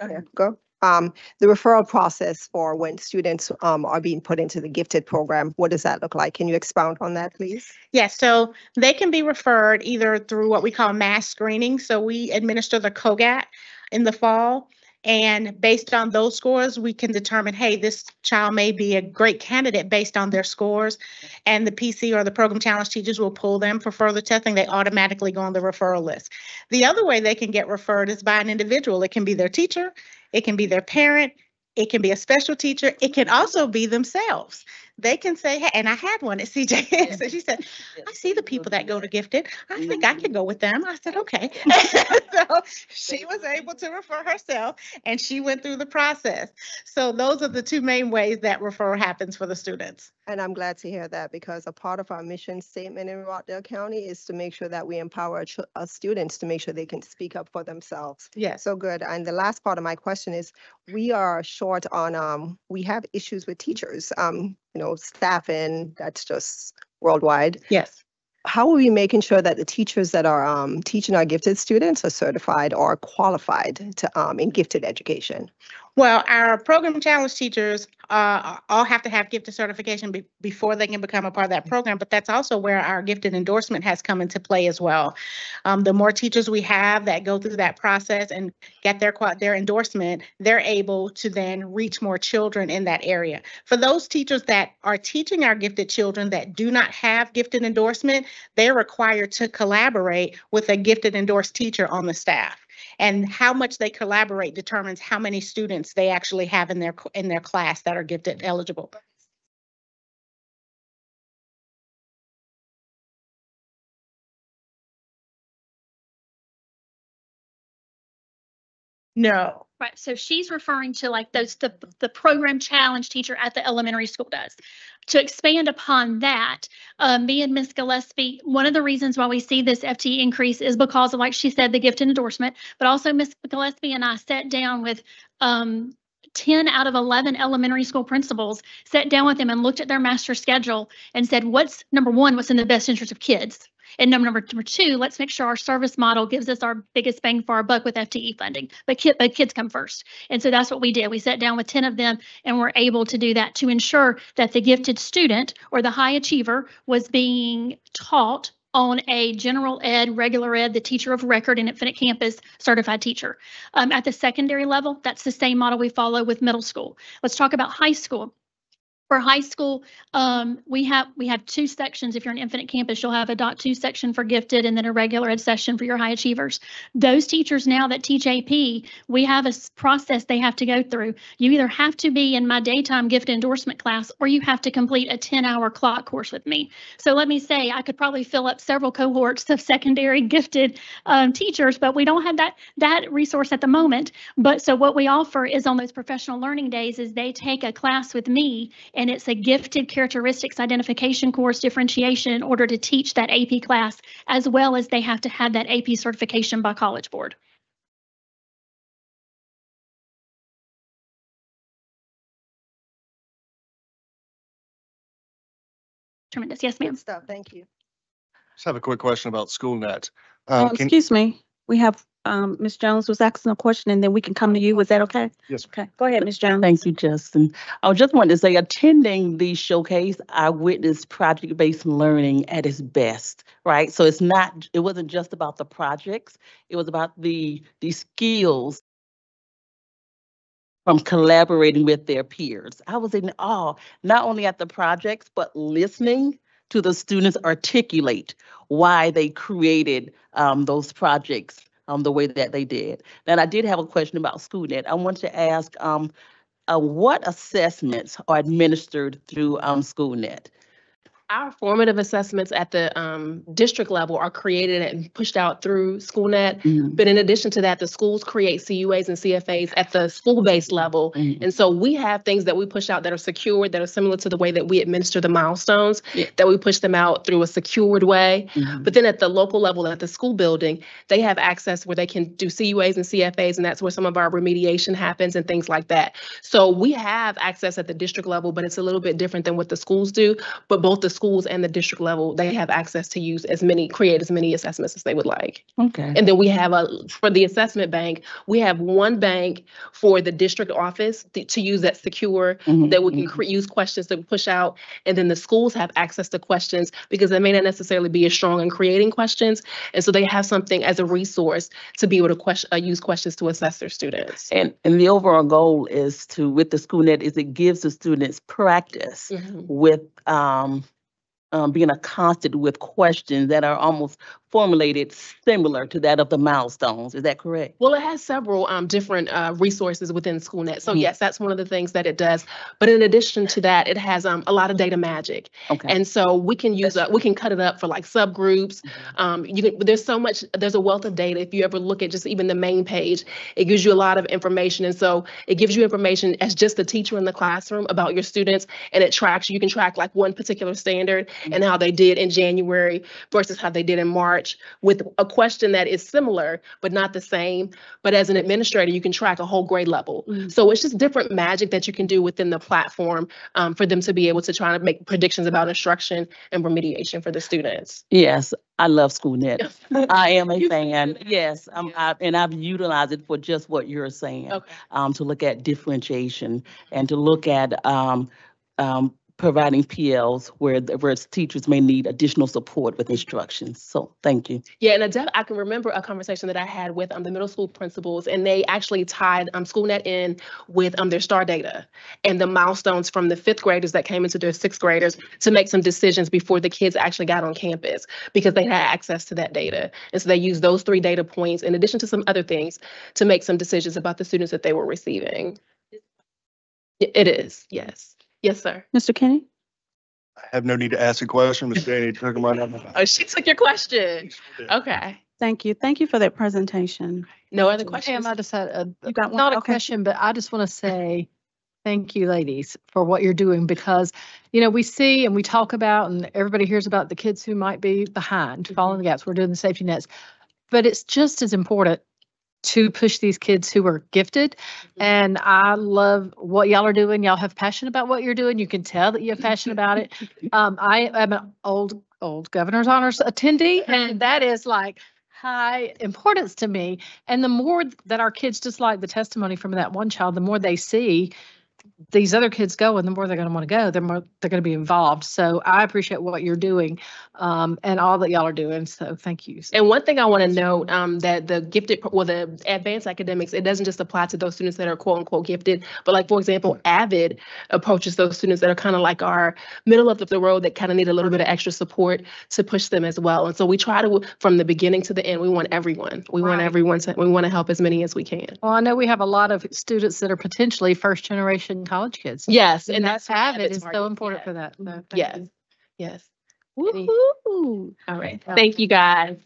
Yeah, go. Um, the referral process for when students, um, are being put into the gifted program, what does that look like? Can you expound on that, please? Yes, so they can be referred either through what we call mass screening. So we administer the COGAT in the fall. And based on those scores, we can determine, hey, this child may be a great candidate based on their scores. And the PC or the program challenge teachers will pull them for further testing. They automatically go on the referral list. The other way they can get referred is by an individual. It can be their teacher, it can be their parent, it can be a special teacher, it can also be themselves. They can say, hey, and I had one at CJ. So she said, I see the people that go to gifted. I think I can go with them. I said, okay. so she was able to refer herself and she went through the process. So those are the two main ways that referral happens for the students. And I'm glad to hear that because a part of our mission statement in Rockdale County is to make sure that we empower our students to make sure they can speak up for themselves. Yeah. So good. And the last part of my question is, we are short on, um, we have issues with teachers, um, you know, staffing, that's just worldwide. Yes. How are we making sure that the teachers that are, um, teaching our gifted students are certified or qualified to, um, in gifted education? Well, our program challenge teachers uh, all have to have gifted certification be- before they can become a part of that program, but that's also where our gifted endorsement has come into play as well. Um, the more teachers we have that go through that process and get their their endorsement, they're able to then reach more children in that area. For those teachers that are teaching our gifted children that do not have gifted endorsement, they're required to collaborate with a gifted endorsed teacher on the staff. And how much they collaborate determines how many students they actually have in their, in their class that are gifted eligible. No. Right, so she's referring to like those, the, the program challenge teacher at the elementary school does. To expand upon that, uh, me and Ms. Gillespie, one of the reasons why we see this FTE increase is because of, like she said, the gift and endorsement, but also Ms. Gillespie and I sat down with, um, 10 out of 11 elementary school principals, sat down with them and looked at their master schedule and said, what's, number one, what's in the best interest of kids? And number, number number two, let's make sure our service model gives us our biggest bang for our buck with FTE funding. But kid, but kids come first. And so that's what we did. We sat down with 10 of them and we're able to do that to ensure that the gifted student or the high achiever was being taught on a general ed, regular ed, the teacher of record in Infinite Campus certified teacher. Um, at the secondary level, that's the same model we follow with middle school. Let's talk about high school. For high school, um, we have, we have two sections. If you're an Infinite Campus, you'll have a dot two section for gifted and then a regular ed session for your high achievers. Those teachers now that teach AP, we have a process they have to go through. You either have to be in my daytime gift endorsement class or you have to complete a 10-hour clock course with me. So let me say, I could probably fill up several cohorts of secondary gifted um, teachers, but we don't have that, that resource at the moment. But so what we offer is on those professional learning days is they take a class with me and it's a gifted characteristics identification course differentiation in order to teach that AP class, as well as they have to have that AP certification by College Board. Tremendous. Yes, ma'am. Good thank you. Just have a quick question about SchoolNet. Um, Um, Excuse me, we have um, Ms. Jones was asking a question and then we can come to you. Was that okay? Yes. Okay, go ahead, Ms. Jones. Thank you, Justin. I just wanted to say, attending the showcase, I witnessed project-based learning at its best, right? So it's not, it wasn't just about the projects, it was about the, the skills from collaborating with their peers. I was in awe, not only at the projects, but listening to the students articulate why they created um, those projects um, the way that they did. And I did have a question about SchoolNet. I wanted to ask, um, uh, what assessments are administered through um, SchoolNet? Our formative assessments at the um, district level are created and pushed out through SchoolNet. Mhm, But in addition to that, the schools create CUAs and CFAs at the school-based level. mhm. And so we have things that we push out that are secured, that are similar to the way that we administer the milestones, Yeah. that we push them out through a secured way. Mhm. But then at the local level, at the school building, they have access where they can do CUAs and CFAs, and that's where some of our remediation happens and things like that. So we have access at the district level, but it's a little bit different than what the schools do. But both the schools and the district level, they have access to use as many, create as many assessments as they would like. Okay. And then we have a, for the assessment bank, we have one bank for the district office to to use that secure, Mhm, that we can mhm. cre- use questions to push out. And then the schools have access to questions because they may not necessarily be as strong in creating questions. And so they have something as a resource to be able to question, uh, use questions to assess their students. And, and the overall goal is to, with the SchoolNet, is it gives the students practice Mhm. with um, um, being accosted with questions that are almost formulated similar to that of the milestones. Is that correct? Well, it has several um, different uh, resources within SchoolNet. So Mhm. yes, that's one of the things that it does. But in addition to that, it has um, a lot of data magic. Okay. And so we can use, uh, we can cut it up for like subgroups. Um, you can, there's so much, there's a wealth of data. If you ever look at just even the main page, it gives you a lot of information. And so it gives you information as just a teacher in the classroom about your students and it tracks, you can track like one particular standard and how they did in January versus how they did in March with a question that is similar, but not the same. But as an administrator, you can track a whole grade level. Mhm. So it's just different magic that you can do within the platform um, for them to be able to try to make predictions about instruction and remediation for the students. Yes, I love SchoolNet. I am a fan. Yes, um, Yeah. I, and I've utilized it for just what you're saying. Okay. Um, to look at differentiation and to look at, um, um, providing PLs where, where teachers may need additional support with instructions. So, thank you. Yeah, and def- I can remember a conversation that I had with um, the middle school principals, and they actually tied um, SchoolNet in with um, their star data and the milestones from the fifth graders that came into their sixth graders to make some decisions before the kids actually got on campus because they had access to that data. And so they used those three data points in addition to some other things to make some decisions about the students that they were receiving. It is, yes. Yes, sir. Mr. Kenny? I have no need to ask a question. Ms. Danny took them right out of my mouth. Oh, she took your question. Okay. Thank you. Thank you for that presentation. No other Ma'am, questions? I just had a, You got one? not a Okay. question, but I just want to say thank you, ladies, for what you're doing because, you know, we see and we talk about and everybody hears about the kids who might be behind, mm-hmm. falling the gaps. We're doing the safety nets. But it's just as important to push these kids who are gifted. And I love what y'all are doing. Y'all have passion about what you're doing. You can tell that you have passion about it. Um, I am an old, old governor's honors attendee, and that is like high importance to me. And the more that our kids, just like the testimony from that one child, the more they see these other kids go and the more they're going to want to go, the more they're going to be involved. So I appreciate what you're doing um, and all that y'all are doing. So thank you. And one thing I want to note, um, that the gifted, well, the advanced academics, it doesn't just apply to those students that are quote unquote gifted, but like, for example, AVID approaches those students that are kind of like our middle of the road that kind of need a little bit of extra support to push them as well. And so we try to, from the beginning to the end, we want everyone. We want everyone to, we want to help as many as we can. Well, I know we have a lot of students that are potentially first generation college kids. Yes, And and that's that's. what have it is so important yeah. for that. So Yes, you. yes. Any- Woo-hoo. All right. Yeah. Thank you, guys.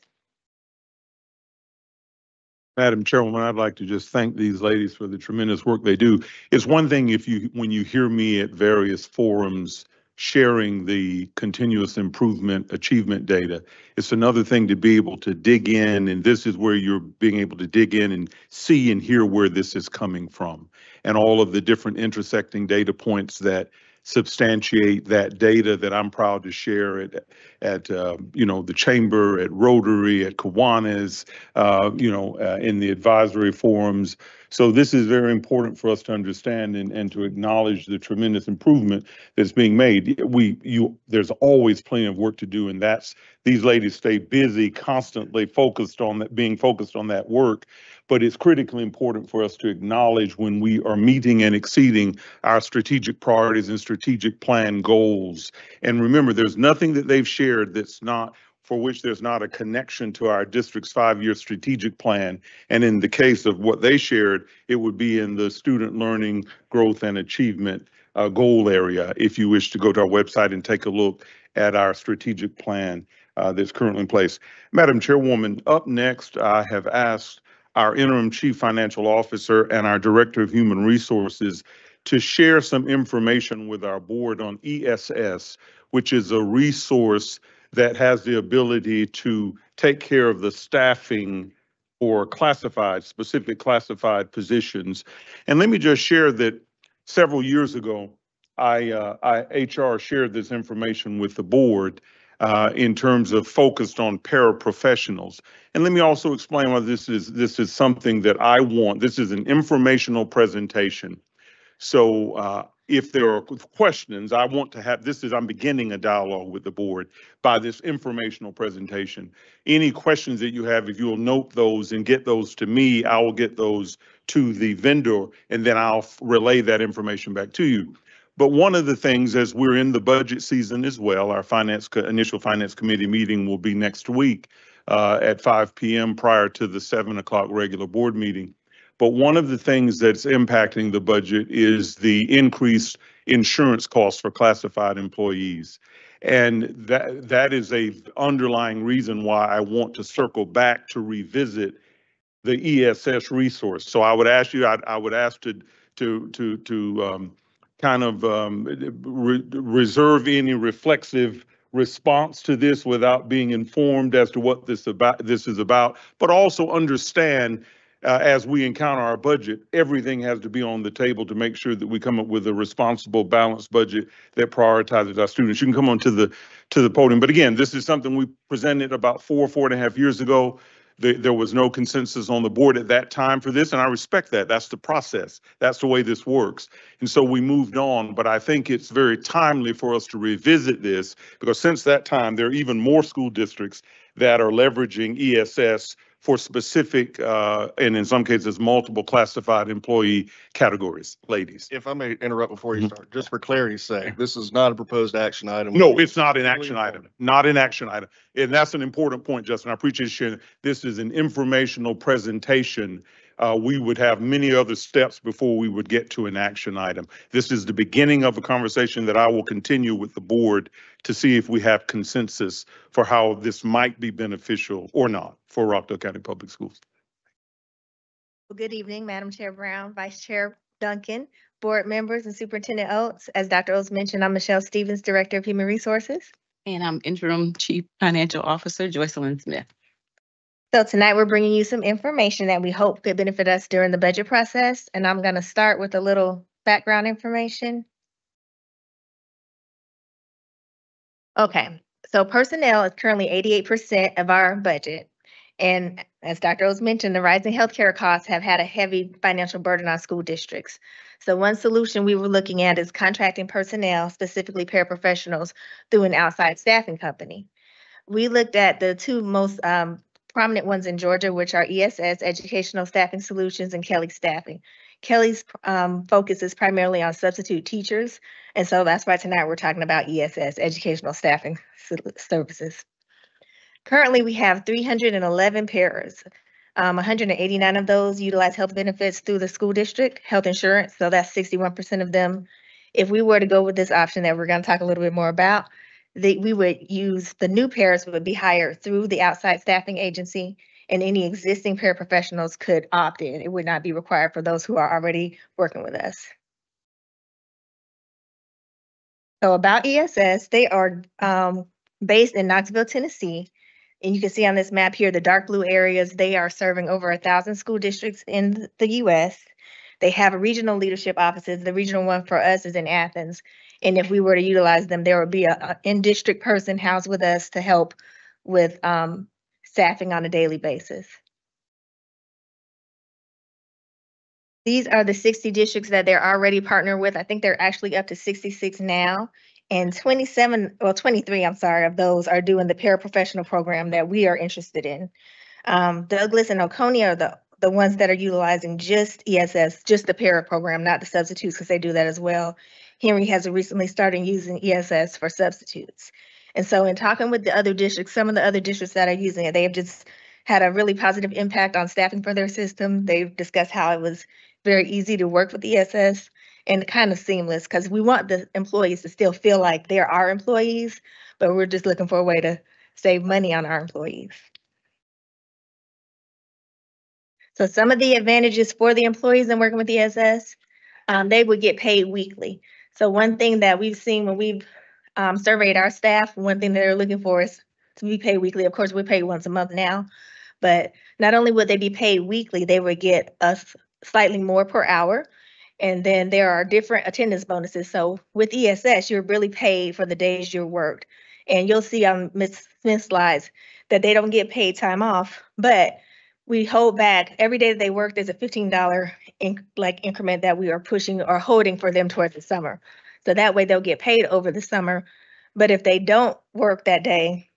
Madam Chairwoman, I'd like to just thank these ladies for the tremendous work they do. It's one thing if you, when you hear me at various forums sharing the continuous improvement achievement data. It's another thing to be able to dig in, and this is where you're being able to dig in and see and hear where this is coming from. And all of the different intersecting data points that substantiate that data that I'm proud to share at, at, uh, you know, the Chamber, at Rotary, at Kiwanis, uh, you know, uh, in the advisory forums. So this is very important for us to understand and, and to acknowledge the tremendous improvement that's being made. We, you, there's always plenty of work to do, and that's, these ladies stay busy, constantly focused on that, being focused on that work. But it's critically important for us to acknowledge when we are meeting and exceeding our strategic priorities and strategic plan goals. And remember, there's nothing that they've shared that's not for which there's not a connection to our district's five-year strategic plan. And in the case of what they shared, it would be in the student learning, growth, and achievement uh, goal area. If you wish to go to our website and take a look at our strategic plan uh, that's currently in place. Madam Chairwoman, up next, I have asked our interim chief financial officer and our director of human resources to share some information with our board on ESS, which is a resource that has the ability to take care of the staffing for classified, specific classified positions. And let me just share that several years ago, I, uh, I HR shared this information with the board uh, in terms of focused on paraprofessionals. And let me also explain why this is this is something that I want. This is an informational presentation. So uh, if there are questions, I want to have this is I'm beginning a dialogue with the board by this informational presentation. Any questions that you have, if you'll note those and get those to me, I will get those to the vendor and then I'll relay that information back to you. But one of the things, as we're in the budget season as well, our finance initial finance committee meeting will be next week uh, at 5 p.m. prior to the 7 o'clock regular board meeting. But one of the things that's impacting the budget is the increased insurance costs for classified employees. And that that is a underlying reason why I want to circle back to revisit the ESS resource. So I would ask you, I, I would ask to to to to um, kind of um, re reserve any reflexive response to this without being informed as to what this about this is about, but also understand uh, as we encounter our budget, everything has to be on the table to make sure that we come up with a responsible, balanced budget that prioritizes our students. You can come on to the to the podium, but again, this is something we presented about four, four and a half years ago. The, there was no consensus on the board at that time for this, and I respect that. That's the process. That's the way this works. And so we moved on, but I think it's very timely for us to revisit this because since that time, there are even more school districts that are leveraging ESS for specific, uh, and in some cases, multiple classified employee categories, ladies. If I may interrupt before you Mhm. start, just for clarity's sake, this is not a proposed action item. No, it's not an action item, not an action item. And that's an important point, Justin. I appreciate you sharing. This is an informational presentation. Uh, we would have many other steps before we would get to an action item. This is the beginning of a conversation that I will continue with the board to see if we have consensus for how this might be beneficial or not for Rockdale County Public Schools. Well, Good evening, Madam Chair Brown, Vice Chair Duncan, board members and Superintendent Oatts. As Dr. Oatts mentioned, I'm Michelle Stevens, Director of Human Resources. And I'm Interim Chief Financial Officer Joycelyn Smith. So tonight we're bringing you some information that we hope could benefit us during the budget process. And I'm going to start with a little background information. Okay, so personnel is currently 88% of our budget. And as Dr. Oatts mentioned, the rising healthcare costs have had a heavy financial burden on school districts. So one solution we were looking at is contracting personnel, specifically paraprofessionals, through an outside staffing company. We looked at the two most um, prominent ones in Georgia, which are ESS, Educational Staffing Solutions, and Kelly Staffing. Kelly's um, focus is primarily on substitute teachers, and so that's why tonight we're talking about ESS, Educational Staffing Services. Currently, we have 311 pairs. Um, 189 of those utilize health benefits through the school district, health insurance, so that's 61% of them. If we were to go with this option that we're going to talk a little bit more about, the, we would use, the new pairs would be hired through the outside staffing agency and any existing paraprofessionals could opt in. It would not be required for those who are already working with us. So about ESS, they are um, based in Knoxville, Tennessee. And you can see on this map here, the dark blue areas, they are serving over a thousand school districts in the US. They have regional leadership offices. The regional one for us is in Athens. And if we were to utilize them, there would be a, a in-district person housed with us to help with, um, staffing on a daily basis. These are the sixty districts that they're already partnered with. I think they're actually up to sixty-six now. And twenty-seven, well, twenty-three, I'm sorry, of those are doing the paraprofessional program that we are interested in. Um, Douglas and Oconee are the, the ones that are utilizing just ESS, just the para program, not the substitutes, because they do that as well. Henry has recently started using ESS for substitutes. And so in talking with the other districts, some of the other districts that are using it, they have just had a really positive impact on staffing for their system. They've discussed how it was very easy to work with ESS and kind of seamless because we want the employees to still feel like they're our employees, but we're just looking for a way to save money on our employees. So some of the advantages for the employees in working with ESS, um, they would get paid weekly. So one thing that we've seen when we've um, surveyed our staff, one thing that they're looking for is to be paid weekly. Of course, we're paid once a month now, but not only would they be paid weekly, they would get us slightly more per hour. And then there are different attendance bonuses. So with ESS, you're really paid for the days you're worked. And you'll see on Ms. Smith's slides that they don't get paid time off, but we hold back every day that they work, there's a fifteen dollar in, like increment that we are pushing or holding for them towards the summer. So that way they'll get paid over the summer. But if they don't work that day,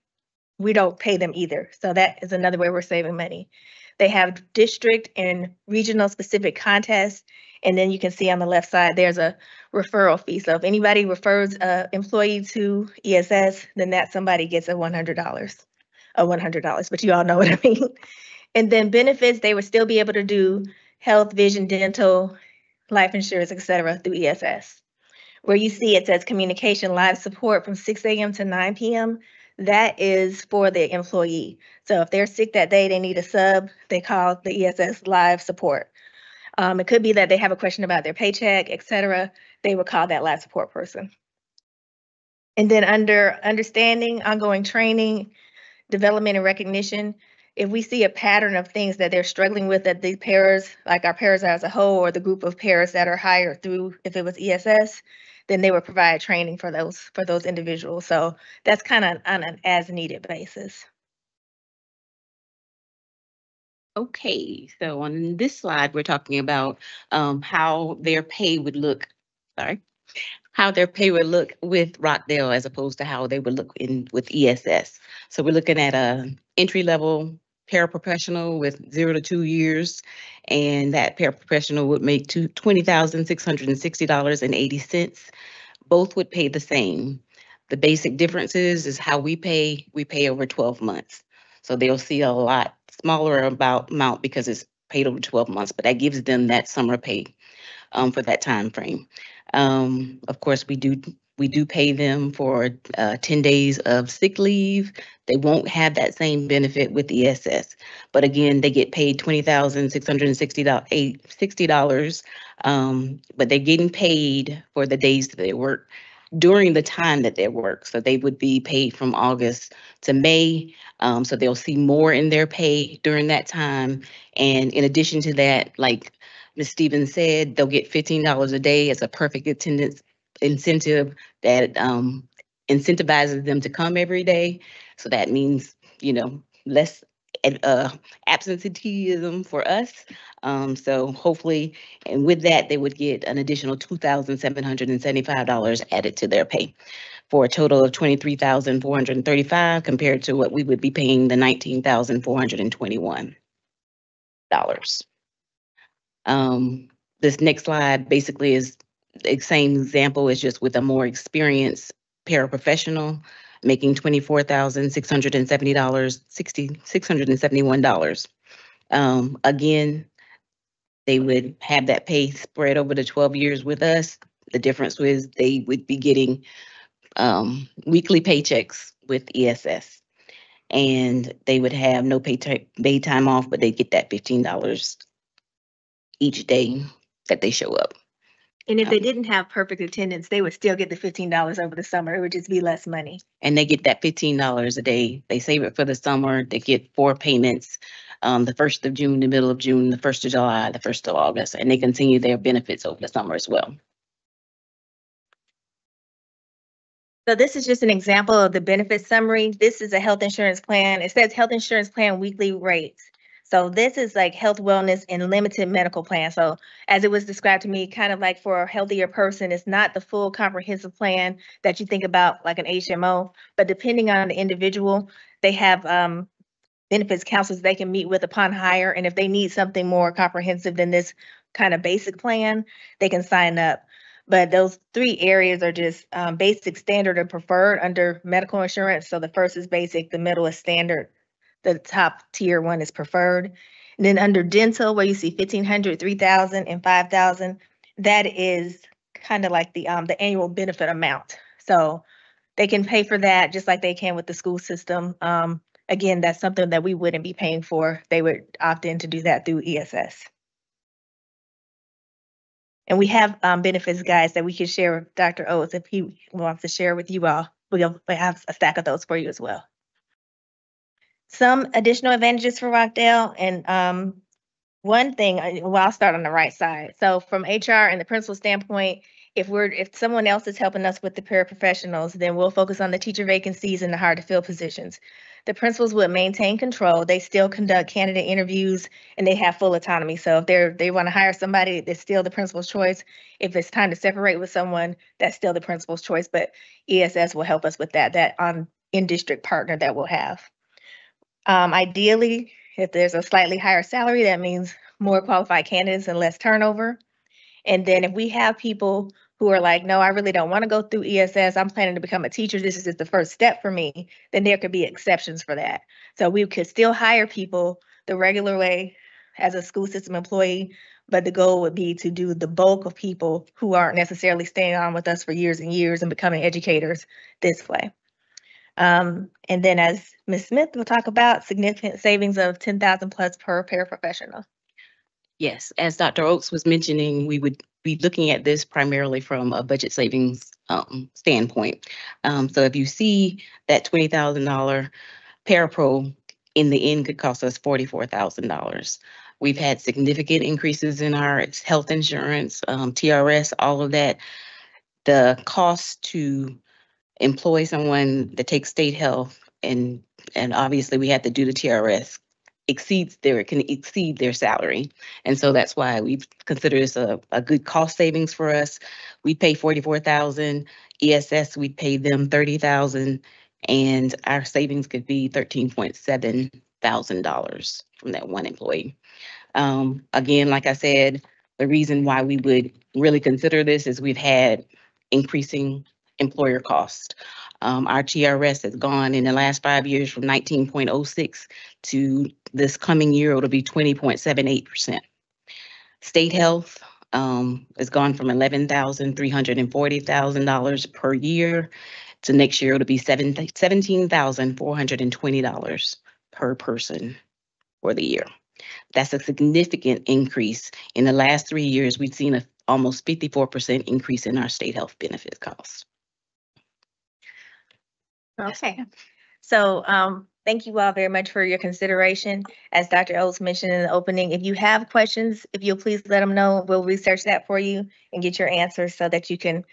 we don't pay them either. So that is another way we're saving money. They have district and regional specific contests. And then you can see on the left side, there's a referral fee. So if anybody refers a employee to ESS, then that somebody gets a $100, a $100, but you all know what I mean. And then benefits, they would still be able to do health, vision, dental, life insurance, et cetera, through ESS. Where you see it says communication live support from six AM to nine PM, that is for the employee. So if they're sick that day, they need a sub, they call the ESS live support. Um, it could be that they have a question about their paycheck, et cetera, they would call that live support person. And then under understanding, ongoing training, development and recognition, if we see a pattern of things that they're struggling with that the pairs, like our pairs as a whole, or the group of pairs that are hired through, if it was ESS, then they would provide training for those for those individuals. So that's kind of on an as needed basis. Okay, so on this slide, we're talking about um, how their pay would look, sorry, how their pay would look with Rockdale as opposed to how they would look in with ESS. So we're looking at a entry level paraprofessional with zero to two years, and that paraprofessional would make two, twenty thousand six hundred and sixty dollars and eighty cents. Both would pay the same. The basic difference is, how we pay, we pay over twelve months. So they'll see a lot smaller about amount because it's paid over twelve months, but that gives them that summer pay um, for that time frame. Um, of course, we do we do pay them for uh, 10 days of sick leave. They won't have that same benefit with ESS. But again, they get paid $20,660. Um, but they're getting paid for the days that they work during the time that they work. So they would be paid from August to May. Um, so they'll see more in their pay during that time. And in addition to that, like Ms. Stevens said, they'll get $15 a day as a perfect attendance incentive that um, incentivizes them to come every day. So that means, you know, less uh, absenteeism for us. Um, so hopefully, and with that, they would get an additional $2,775 added to their pay for a total of 23,435 compared to what we would be paying the 19,421 dollars. Um, this next slide basically is same example is just with a more experienced paraprofessional making twenty-four thousand six hundred and seventy-one dollars. Um, again, they would have that pay spread over the twelve years with us. The difference was they would be getting um, weekly paychecks with ESS. And they would have no pay, pay time off, but they get that fifteen dollars each day that they show up. And if they didn't have perfect attendance, they would still get the fifteen dollars over the summer. It would just be less money. and they get that fifteen dollars a day. They save it for the summer. They get four payments. Um, the first of June, the middle of June, the first of July, the first of August, and they continue their benefits over the summer as well. So this is just an example of the benefit summary. This is a health insurance plan. It says health insurance plan weekly rates. So this is like health, wellness, and limited medical plan. So as it was described to me, kind of like for a healthier person, it's not the full comprehensive plan that you think about like an HMO, but depending on the individual, they have um, benefits counselors they can meet with upon hire. And if they need something more comprehensive than this kind of basic plan, they can sign up. But those three areas are just um, basic, standard, and preferred under medical insurance. So the first is basic, the middle is standard, the top tier one is preferred. And then under dental, where you see 1500, 3000, and 5000, that is kind of like the um, the annual benefit amount. So they can pay for that just like they can with the school system. Um, again, that's something that we wouldn't be paying for. They would opt in to do that through ESS. And we have um, benefits guides that we can share with Dr. Oatts if he wants to share with you all. We have a stack of those for you as well. Some additional advantages for Rockdale and um, one thing, I- well, I'll start on the right side. So from HR and the principal standpoint, if we're, if someone else is helping us with the paraprofessionals, then we'll focus on the teacher vacancies and the hard to fill positions. The principals would maintain control. They still conduct candidate interviews and they have full autonomy. So if they're, they want to hire somebody, it's still the principal's choice. If it's time to separate with someone, that's still the principal's choice, but ESS will help us with that, that on in-district partner that we'll have. Um, ideally, if there's a slightly higher salary, that means more qualified candidates and less turnover. And then if we have people who are like, no, I really don't want to go through ESS. I'm planning to become a teacher. This is just the first step for me. Then there could be exceptions for that. So we could still hire people the regular way as a school system employee, but the goal would be to do the bulk of people who aren't necessarily staying on with us for years and years and becoming educators this way. Um, and then as Ms. Smith will talk about, significant savings of 10,000 plus per paraprofessional. Yes, as Dr. Oatts was mentioning, we would be looking at this primarily from a budget savings um, standpoint. Um, so if you see that twenty thousand dollar parapro in the end could cost us forty-four thousand dollars. We've had significant increases in our health insurance, um, TRS, all of that. The cost to employ someone that takes state health and and obviously we had to do the TRS exceeds their, can exceed their salary. And so that's why we consider this a, a good cost savings for us. We pay forty-four thousand, ESS, we pay them thirty thousand, and our savings could be thirteen point seven thousand dollars from that one employee. Um, again, like I said, the reason why we would really consider this is we've had increasing employer cost. Um, our TRS has gone in the last five years from nineteen point oh six to this coming year, it'll be twenty point seven eight percent. State health, um, has gone from eleven thousand three hundred and forty thousand dollars per year to next year, it'll be seven, seventeen thousand four hundred and twenty dollars per person for the year. That's a significant increase. In the last three years, we've seen a almost fifty-four percent increase in our state health benefit costs. Okay. So um, thank you all very much for your consideration. As Dr. Oatts mentioned in the opening, if you have questions, if you'll please let them know, we'll research that for you and get your answers so that you can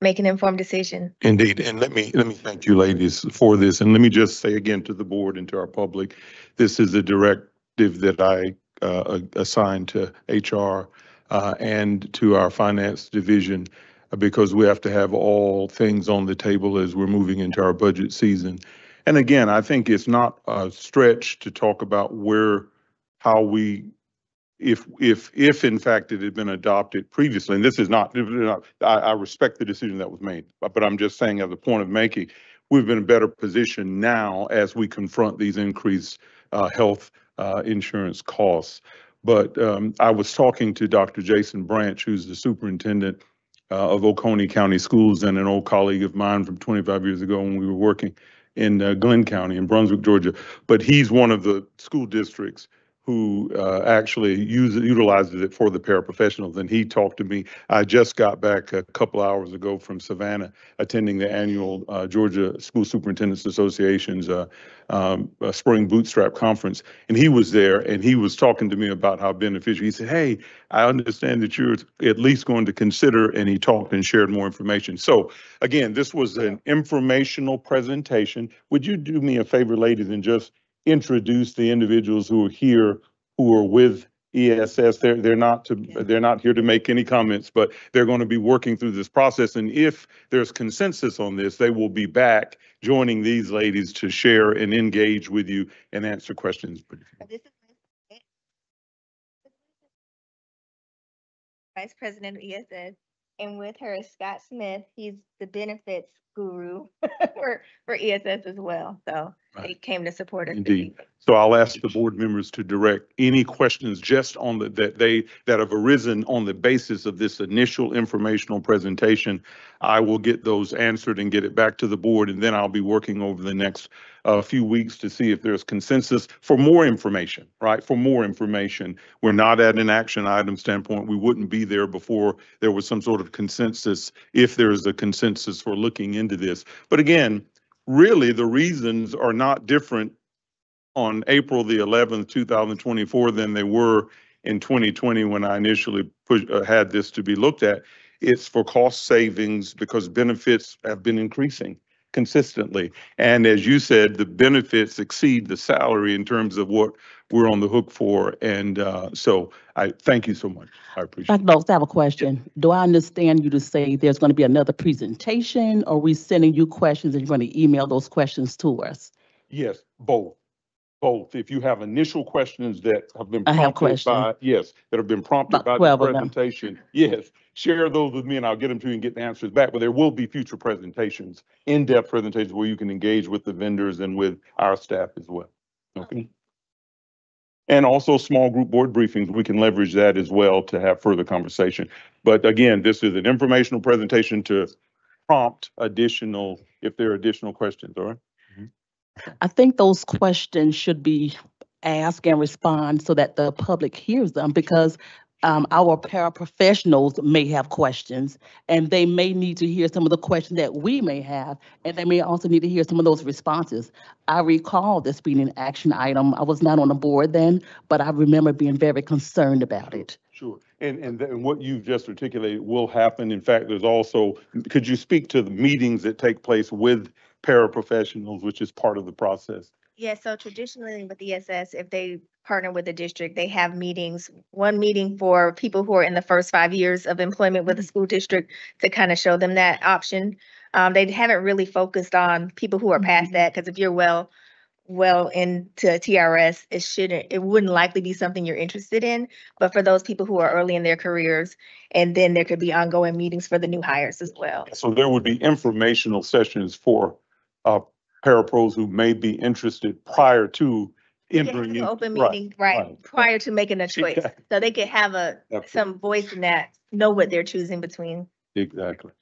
make an informed decision. Indeed, and let me, let me thank you ladies for this, and let me just say again to the board and to our public, this is a directive that I uh, assigned to HR uh, and to our finance division, because we have to have all things on the table as we're moving into our budget season. And again, I think it's not a stretch to talk about where, how we if, if, if in fact it had been adopted previously, and this is not, I, I respect the decision that was made, but, I'm just saying as a point of making, we've been in a better position now as we confront these increased, uh, health, uh, insurance costs. But, um, I was talking to Dr. Jason Branch, who's the superintendent, uh, of Oconee County Schools and an old colleague of mine from 25 years ago when we were working in uh, Glynn County in Brunswick, Georgia. But he's one of the school districts who uh, actually uses, utilizes it for the paraprofessionals, and he talked to me. I just got back a couple hours ago from Savannah, attending the annual uh, Georgia School Superintendents Association's uh, um, uh, Spring Bootstrap Conference, and he was there, and he was talking to me about how beneficial. He said, "Hey, I understand that you're at least going to consider," and he talked and shared more information. So again, this was an informational presentation. Would you do me a favor, ladies, and just introduce the individuals who are here, who are with ESS. They're, they're not to, they're not here to make any comments, but they're going to be working through this process. And if there's consensus on this, they will be back joining these ladies to share and engage with you and answer questions. This is Vice President of ESS, and with her is Scott Smith. He's the benefits guru for, for ESS as well. So they came to support us. this Indeed. evening. So I'll ask the board members to direct any questions just on the, that they, that have arisen on the basis of this initial informational presentation. I will get those answered and get it back to the board, and then I'll be working over the next uh, few weeks to see if there's consensus for more information, right? For more information. We're not at an action item standpoint. We wouldn't be there before there was some sort of consensus, if there's a consensus for looking into this. But again, really, the reasons are not different on April the 11th, 2024 than they were in 2020 when I initially pushed, uh, had this to be looked at. It's for cost savings because benefits have been increasing consistently. And as you said, the benefits exceed the salary in terms of what we're on the hook for. And uh, so I thank you so much. I appreciate Dr. Noakes, I have a question. Do I understand you to say there's going to be another presentation or we sending you questions and you're going to email those questions to us? Yes, both. Both. If you have initial questions that have been I have prompted by, questions. yes, that have been prompted About by the 12 of them. presentation, yes, share those with me and I'll get them to you and get the answers back. But there will be future presentations, in-depth presentations where you can engage with the vendors and with our staff as well. Okay? And also small group board briefings, we can leverage that as well to have further conversation. But again, this is an informational presentation to prompt additional, if there are additional questions, all right? Mm-hmm. I think those questions should be asked and respond so that the public hears them because um, our paraprofessionals may have questions and they may need to hear some of the questions that we may have, and they may also need to hear some of those responses. I recall this being an action item. I was not on the board then, but I remember being very concerned about it. Sure. And, and and what you've just articulated will happen. In fact, there's also, could you speak to the meetings that take place with paraprofessionals, which is part of the process? Yeah, so traditionally with ESS, if they partner with the district, they have meetings, one meeting for people who are in the first five years of employment with the school district to kind of show them that option. Um, they haven't really focused on people who are past that, because if you're well, well into TRS, it shouldn't, it wouldn't likely be something you're interested in. But for those people who are early in their careers, and then there could be ongoing meetings for the new hires as well. So there would be informational sessions for uh, parapros who may be interested prior to Yeah, have entering. an Open right, meeting, right, prior to making a choice, Exactly. so they could have a, Absolutely. some voice in that, know what they're choosing between. Exactly.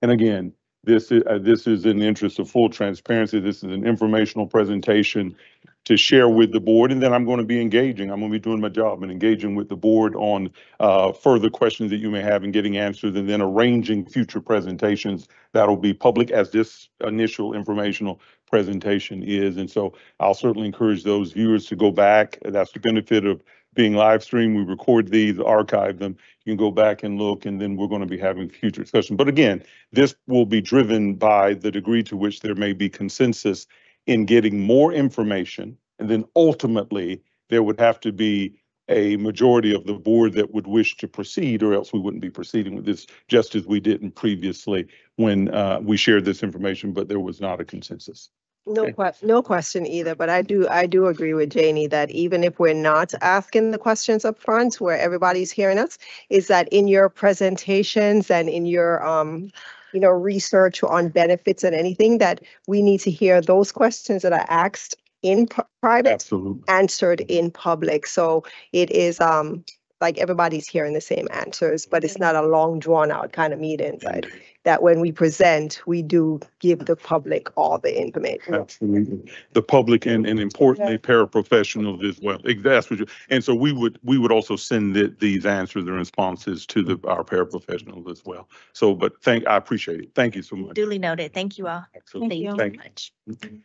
And again, this is, uh, this is in the interest of full transparency. This is an informational presentation to share with the board, and then I'm going to be engaging. I'm going to be doing my job and engaging with the board on uh, further questions that you may have and getting answers, and then arranging future presentations that'll be public as this initial informational presentation is. And so I'll certainly encourage those viewers to go back. That's the benefit of being live streamed. We record these, archive them. You can go back and look, and then we're going to be having future discussion. But again, this will be driven by the degree to which there may be consensus in getting more information. And then ultimately, there would have to be a majority of the board that would wish to proceed, or else we wouldn't be proceeding with this, just as we didn't previously when uh, we shared this information, but there was not a consensus. No Okay. que- no question either, but I do, I do agree with Janie that even if we're not asking the questions up front where everybody's hearing us, is that in your presentations and in your, um, you know, research on benefits and anything, that we need to hear those questions that are asked in pri- private Absolutely. answered in public. So it is, um, like everybody's hearing the same answers, but it's not a long drawn out kind of meeting, but that when we present, we do give the public all the information. Absolutely. The public and, and importantly, paraprofessionals as well. Ex- That's what you, and so we would, we would also send the, these answers and responses to the, our paraprofessionals as well. So, but thank, I appreciate it. Thank you so much. Duly noted. Thank you all. Absolutely. Thank you Thank very you. much.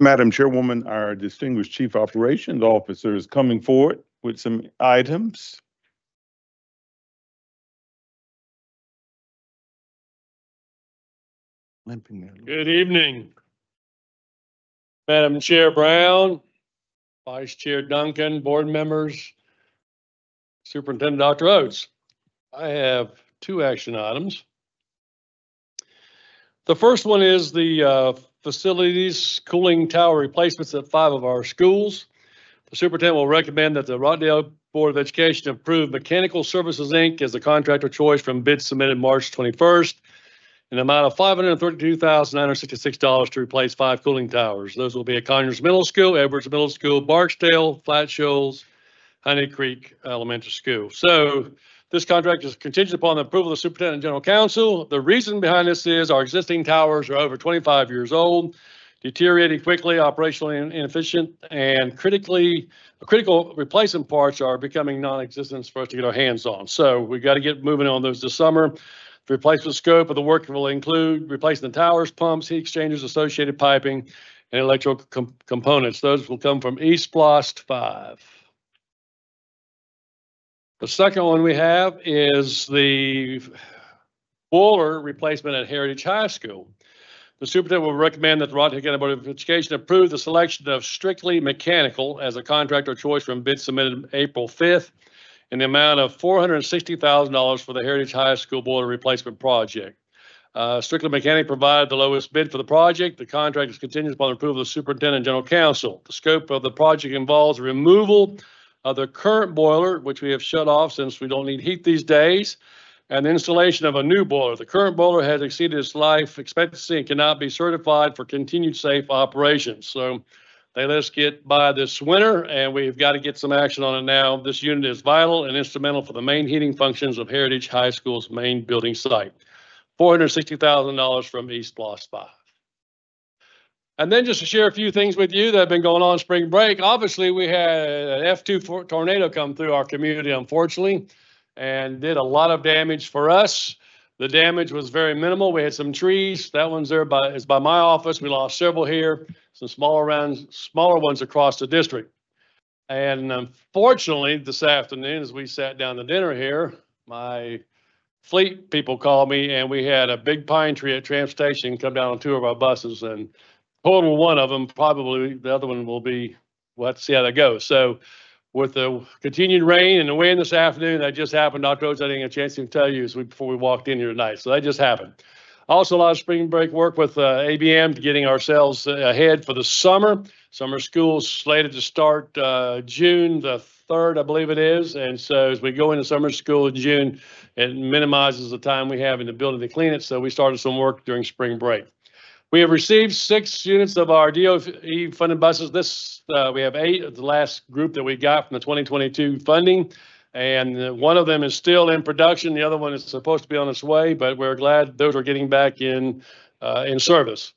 Madam Chairwoman, our distinguished Chief Operations Officer is coming forward with some items. Limping there. Good evening. Madam Chair Brown, Vice Chair Duncan, board members, Superintendent Dr. Oatts. I have two action items. The first one is the uh, facilities cooling tower replacements at five of our schools. The superintendent will recommend that the Rockdale Board of Education approve Mechanical Services, Inc. as the contractor choice from bids submitted March 21st the amount of $532,966 to replace five cooling towers. Those will be at Conyers Middle School, Edwards Middle School, Barksdale, Flat Shoals, Honey Creek Elementary School. So this contract is contingent upon the approval of the superintendent and general counsel. The reason behind this is our existing towers are over 25 years old, deteriorating quickly, operationally inefficient, and critically, critical replacement parts are becoming non-existent for us to get our hands on. So we've got to get moving on those this summer. The replacement scope of the work will include replacing the towers, pumps, heat exchangers, associated piping, and electrical com- components. Those will come from ESPLOST 5. The second one we have is the boiler replacement at Heritage High School. The superintendent will recommend that the Rockdale County Board of Education approve the selection of Strictly Mechanical as a contractor choice from bid submitted April 5th in the amount of $460,000 for the Heritage High School boiler replacement project. Uh, Strictly Mechanic provided the lowest bid for the project. The contract is contingent upon the approval of the superintendent and general counsel. The scope of the project involves removal of the current boiler, which we have shut off since we don't need heat these days, and the installation of a new boiler. The current boiler has exceeded its life expectancy and cannot be certified for continued safe operations. So they let us get by this winter, and we've got to get some action on it now. This unit is vital and instrumental for the main heating functions of Heritage High School's main building site. $460,000 from ESPLOST Five. And then just to share a few things with you that have been going on spring break. Obviously, we had an F2 tornado come through our community, unfortunately, and did a lot of damage for us. The damage was very minimal. We had some trees. That one's there by, is by my office. We lost several here, some smaller ones, smaller ones across the district. And unfortunately, this afternoon, as we sat down to dinner here, my fleet people called me and we had a big pine tree at Tram Station come down on two of our buses and total one of them, probably the other one will be, we'll have to see how that goes. So with the continued rain and the wind this afternoon, that just happened. Dr. Oatts, I didn't get a chance to tell you as we, before we walked in here tonight. So that just happened. Also, a lot of spring break work with uh, ABM getting ourselves ahead for the summer. Summer school's slated to start uh, June the 3rd, I believe it is. And so as we go into summer school in June, it minimizes the time we have in the building to clean it. So we started some work during spring break. We have received six units of our DOE funded buses. This, uh, we have eight of the last group that we got from the 2022 funding. And one of them is still in production. The other one is supposed to be on its way, but we're glad those are getting back in, uh, in service.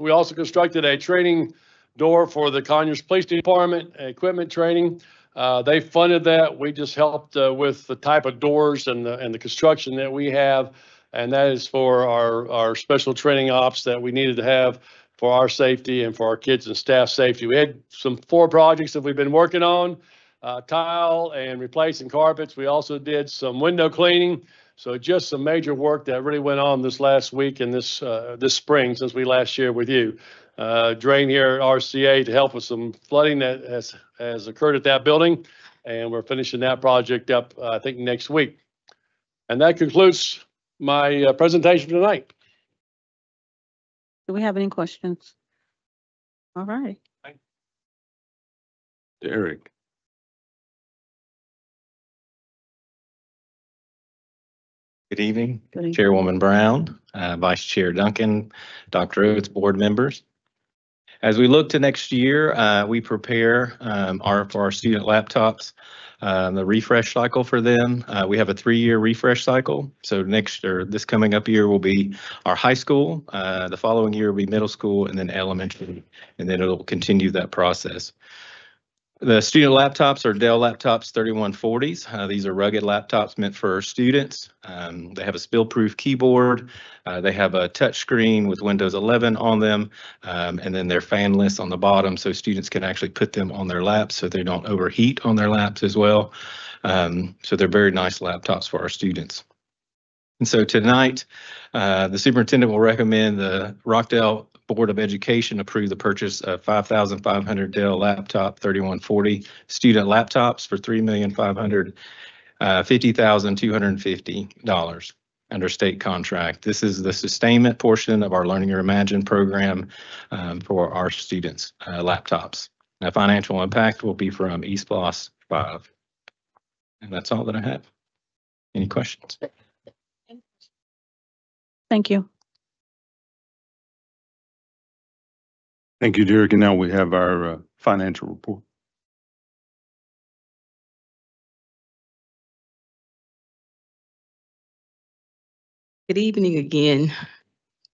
We also constructed a training door for the Conyers Police Department, equipment training. Uh, they funded that. We just helped uh, with the type of doors and the, and the construction that we have. And that is for our, our special training ops that we needed to have for our safety and for our kids and staff safety. We had some four projects that we've been working on, uh, tile and replacing carpets. We also did some window cleaning. So just some major work that really went on this last week and this, uh, this spring since we last shared with you. Uh, drain here at RCA to help with some flooding that has, has occurred at that building. And we're finishing that project up, uh, I think, next week. And that concludes my uh, presentation tonight. Do we have any questions? All right. Derek. Good evening, Good evening. Chairwoman Brown, uh, Vice Chair Duncan, Dr. Oatts, board members. As we look to next year, uh, we prepare um, our, for our student laptops, um, the refresh cycle for them. Uh, We have a three-year refresh cycle. So next, or this coming up year will be our high school. uh, The following year will be middle school and then elementary, and then it'll continue that process. The student laptops are Dell laptops 3140s. Uh, These are rugged laptops meant for students. Um, They have a spill-proof keyboard. Uh, They have a touch screen with Windows 11 on them. um, And then they're fanless on the bottom, so students can actually put them on their laps so they don't overheat on their laps as well. Um, So they're very nice laptops for our students. And so tonight, uh, the superintendent will recommend the Rockdale Board of Education approve the purchase of 5,500 Dell laptop 3140 student laptops for $3,550,250 under state contract. This is the sustainment portion of our Learning Your Imagine program um, for our students' uh, laptops. Now, financial impact will be from ESPLOST 5. And that's all that I have. Any questions? Thank you. Thank you, Derek. And now we have our uh, financial report. Good evening again,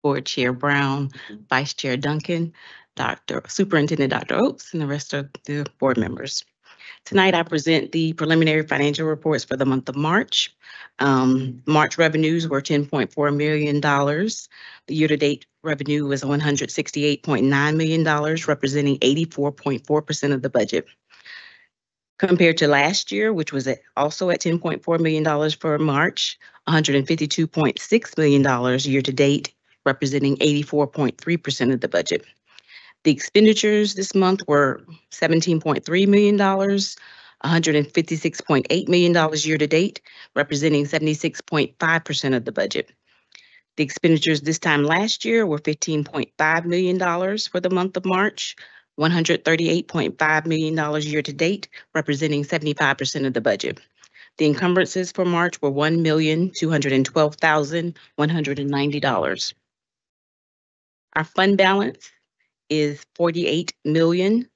Board Chair Brown, Vice Chair Duncan, Dr. Superintendent Dr. Oatts, and the rest of the board members. Tonight, I present the preliminary financial reports for the month of March. Um, March revenues were $10.4 million. The year-to-date revenue was $168.9 million, representing 84.4% of the budget. Compared to last year, which was at- also at $10.4 million for March, $152.6 million year-to-date, representing 84.3% of the budget. The expenditures this month were $17.3 million, $156.8 million year-to-date, representing 76.5% of the budget. The expenditures this time last year were $15.5 million for the month of March, $138.5 million year-to-date, representing 75% of the budget. The encumbrances for March were $1,212,190. Our fund balance is forty-eight million,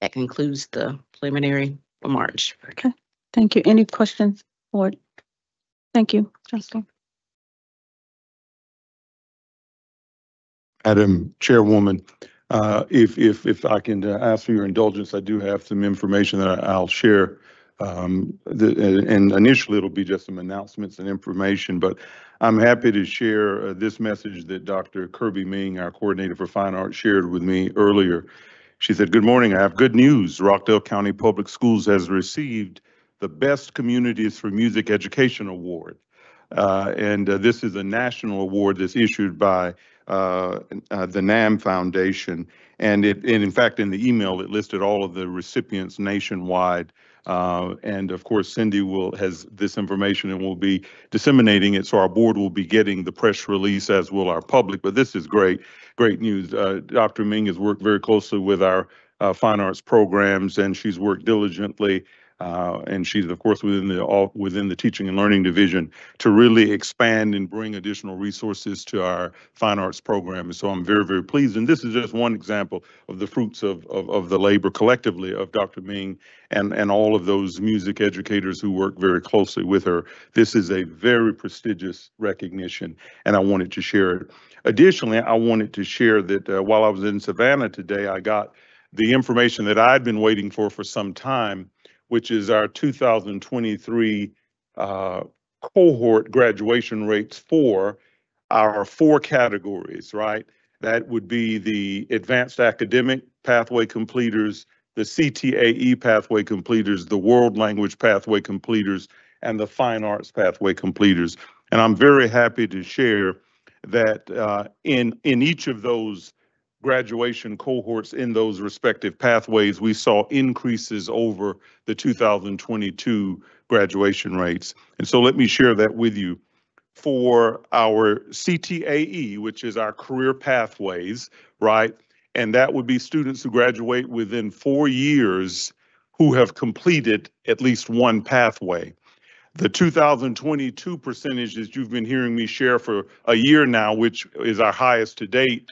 That concludes the preliminary for March. Okay, thank you. Any questions, board? Thank you, Justin. Madam Chairwoman, uh, if, if, if I can uh, ask for your indulgence, I do have some information that I- I'll share. Um, the, and and initially it'll be just some announcements and information, but I'm happy to share uh, this message that Dr. Kirby Ming, our coordinator for fine arts, shared with me earlier. She said, "Good morning. I have good news. Rockdale County Public Schools has received the Best Communities for Music Education Award. Uh, and uh, this is a national award that's issued by uh, uh, the NAMM Foundation. And it, and in fact, in the email, it listed all of the recipients nationwide. Uh, and of course, Cindy will, has this information and will be disseminating it. So our board will be getting the press release as will our public. But this is great, great news. Uh, Dr. Ming has worked very closely with our uh, fine arts programs and she's worked diligently uh, and she's of course within the all within the teaching and learning division to really expand and bring additional resources to our fine arts program. And so I'm very, very pleased. And this is just one example of the fruits of, of, of the labor collectively of Dr. Ming and, and all of those music educators who work very closely with her. This is a very prestigious recognition, and I wanted to share it. Additionally, I wanted to share that uh, while I was in Savannah today, I got the information that I'd been waiting for for some time which is our 2023 uh, cohort graduation rates for our four categories, right? That would be the advanced academic pathway completers, the CTAE pathway completers, the world language pathway completers, and the fine arts pathway completers. And I'm very happy to share that uh, in, in each of those graduation cohorts in those respective pathways, we saw increases over the 2022 graduation rates. And so let me share that with you. For our CTAE, which is our career pathways, right? And that would be students who graduate within four years who have completed at least one pathway. The 2022 percentage that you've been hearing me share for a year now, which is our highest to date,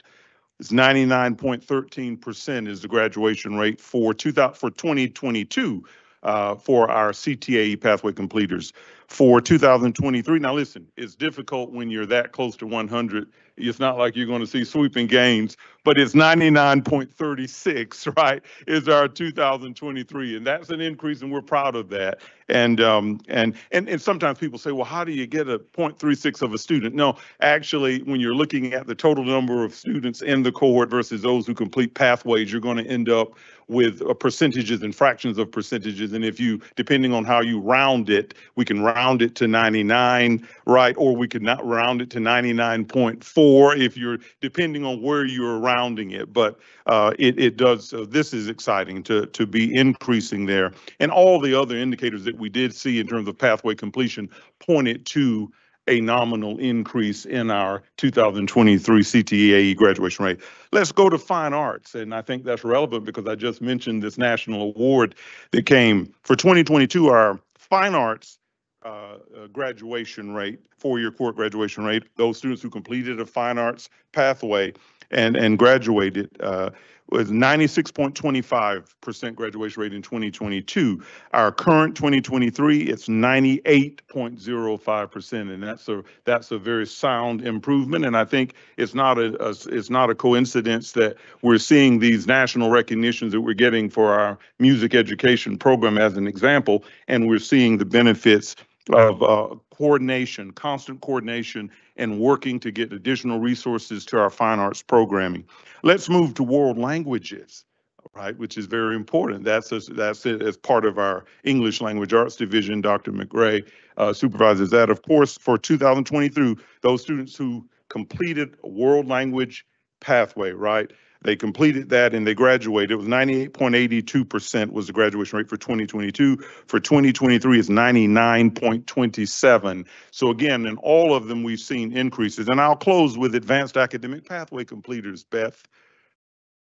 is 99.13% is the graduation rate for 2000, for 2022 uh, for our CTAE pathway completers. For 2023, now listen, it's difficult when you're that close to 100. It's not like you're going to see sweeping gains, but it's 99.36, right? Is our 2023, and that's an increase, and we're proud of that. And um, and and and sometimes people say, well, how do you get a 0.36 of a student? No, actually, when you're looking at the total number of students in the cohort versus those who complete pathways, you're going to end up with uh, percentages and fractions of percentages. And if you, depending on how you round it, we can round it to 99, right? Or we could not round it to 99.4 if you're, depending on where you're rounding it. But uh, it, it does, so this is exciting to, to be increasing there. And all the other indicators that we did see in terms of pathway completion pointed to a nominal increase in our 2023 CTAE graduation rate. Let's go to fine arts. And I think that's relevant because I just mentioned this national award that came for 2022, our fine arts uh, uh, graduation rate, four-year court graduation rate, those students who completed a fine arts pathway and, and graduated, uh, was 96.25% graduation rate in 2022. Our current 2023, it's 98.05%, and that's a that's a very sound improvement. And I think it's not a, a it's not a coincidence that we're seeing these national recognitions that we're getting for our music education program as an example, and we're seeing the benefits of uh, coordination, constant coordination, and working to get additional resources to our fine arts programming. Let's move to world languages, right, which is very important. That's a, that's it as part of our English language arts division. Dr. McRae uh, supervises that. Of course, for 2023, those students who completed a world language pathway, right? They completed that and they graduated. It was 98.82% was the graduation rate for 2022. For 2023, it's 99.27. So again, in all of them, we've seen increases. And I'll close with advanced academic pathway completers, Beth.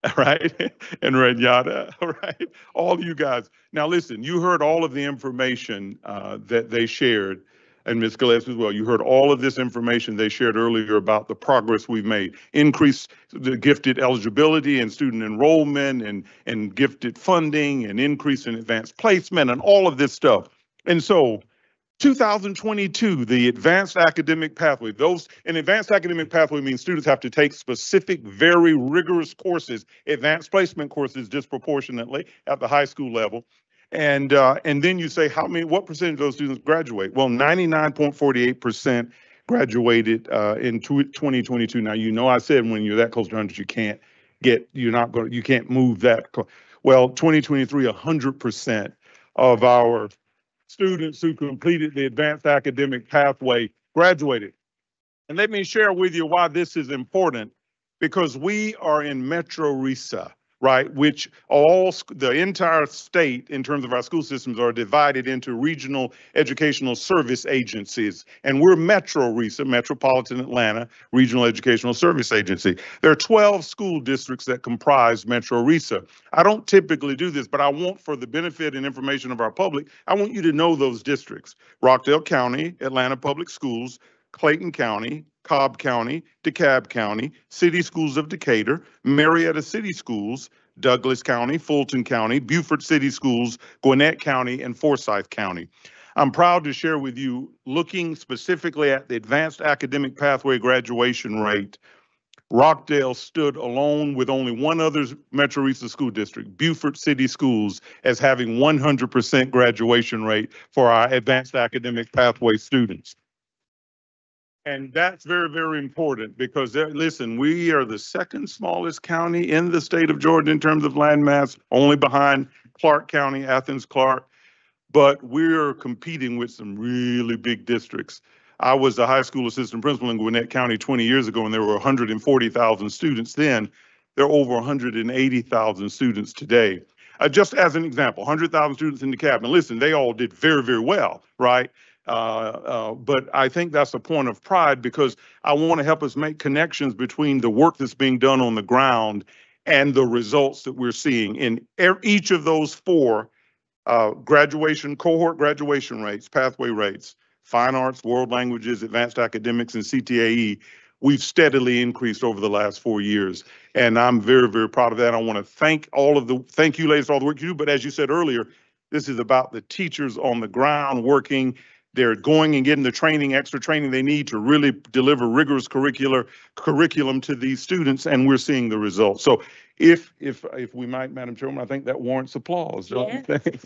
Right, and Renyata, right, all you guys. Now listen, you heard all of the information uh, that they shared and Ms. Gillespie as well. You heard all of this information they shared earlier about the progress we've made, increase the gifted eligibility and student enrollment and, and gifted funding and increase in advanced placement and all of this stuff. And so 2022, the advanced academic pathway, those an advanced academic pathway means students have to take specific, very rigorous courses, advanced placement courses disproportionately at the high school level. And uh, and then you say how many, what percentage of those students graduate? Well, 99.48% graduated uh, in 2022. Now you know I said when you're that close to 100, you can't get, you're not going, you can't move that. Well, 2023, 100% of our students who completed the advanced academic pathway graduated. And let me share with you why this is important because we are in Metro RESA right? Which all the entire state, in terms of our school systems, are divided into regional educational service agencies. And we're Metro RESA, Metropolitan Atlanta Regional Educational Service Agency. There are 12 school districts that comprise Metro RESA. I don't typically do this, but I want, for the benefit and information of our public, I want you to know those districts. Rockdale County, Atlanta Public Schools, Clayton County, Cobb County, DeKalb County, City Schools of Decatur, Marietta City Schools, Douglas County, Fulton County, Buford City Schools, Gwinnett County, and Forsyth County. I'm proud to share with you, looking specifically at the advanced academic pathway graduation rate, Rockdale stood alone with only one other Metro RESA school district, Buford City Schools, as having 100% graduation rate for our advanced academic pathway students. And that's very, very important because there, listen, we are the second smallest county in the state of Georgia in terms of land mass, only behind Clarke County, Athens, Clarke. But we're competing with some really big districts. I was a high school assistant principal in Gwinnett County 20 years ago, and there were 140,000 students then. there are over 180,000 students today. Uh, just as an example, 100,000 students in the cabin. Listen, they all did very, very well, right? Uh, uh, but I think that's a point of pride because I want to help us make connections between the work that's being done on the ground and the results that we're seeing in each of those four uh, graduation, cohort graduation rates, pathway rates, fine arts, world languages, advanced academics, and CTAE. We've steadily increased over the last four years. And I'm very, very proud of that. I want to thank all of the, thank you ladies for all the work you do. But as you said earlier, this is about the teachers on the ground working. They're going and getting the training, extra training they need to really deliver rigorous curricular curriculum to these students, and we're seeing the results. So if, if, if we might, Madam Chairman, I think that warrants applause, don't you think?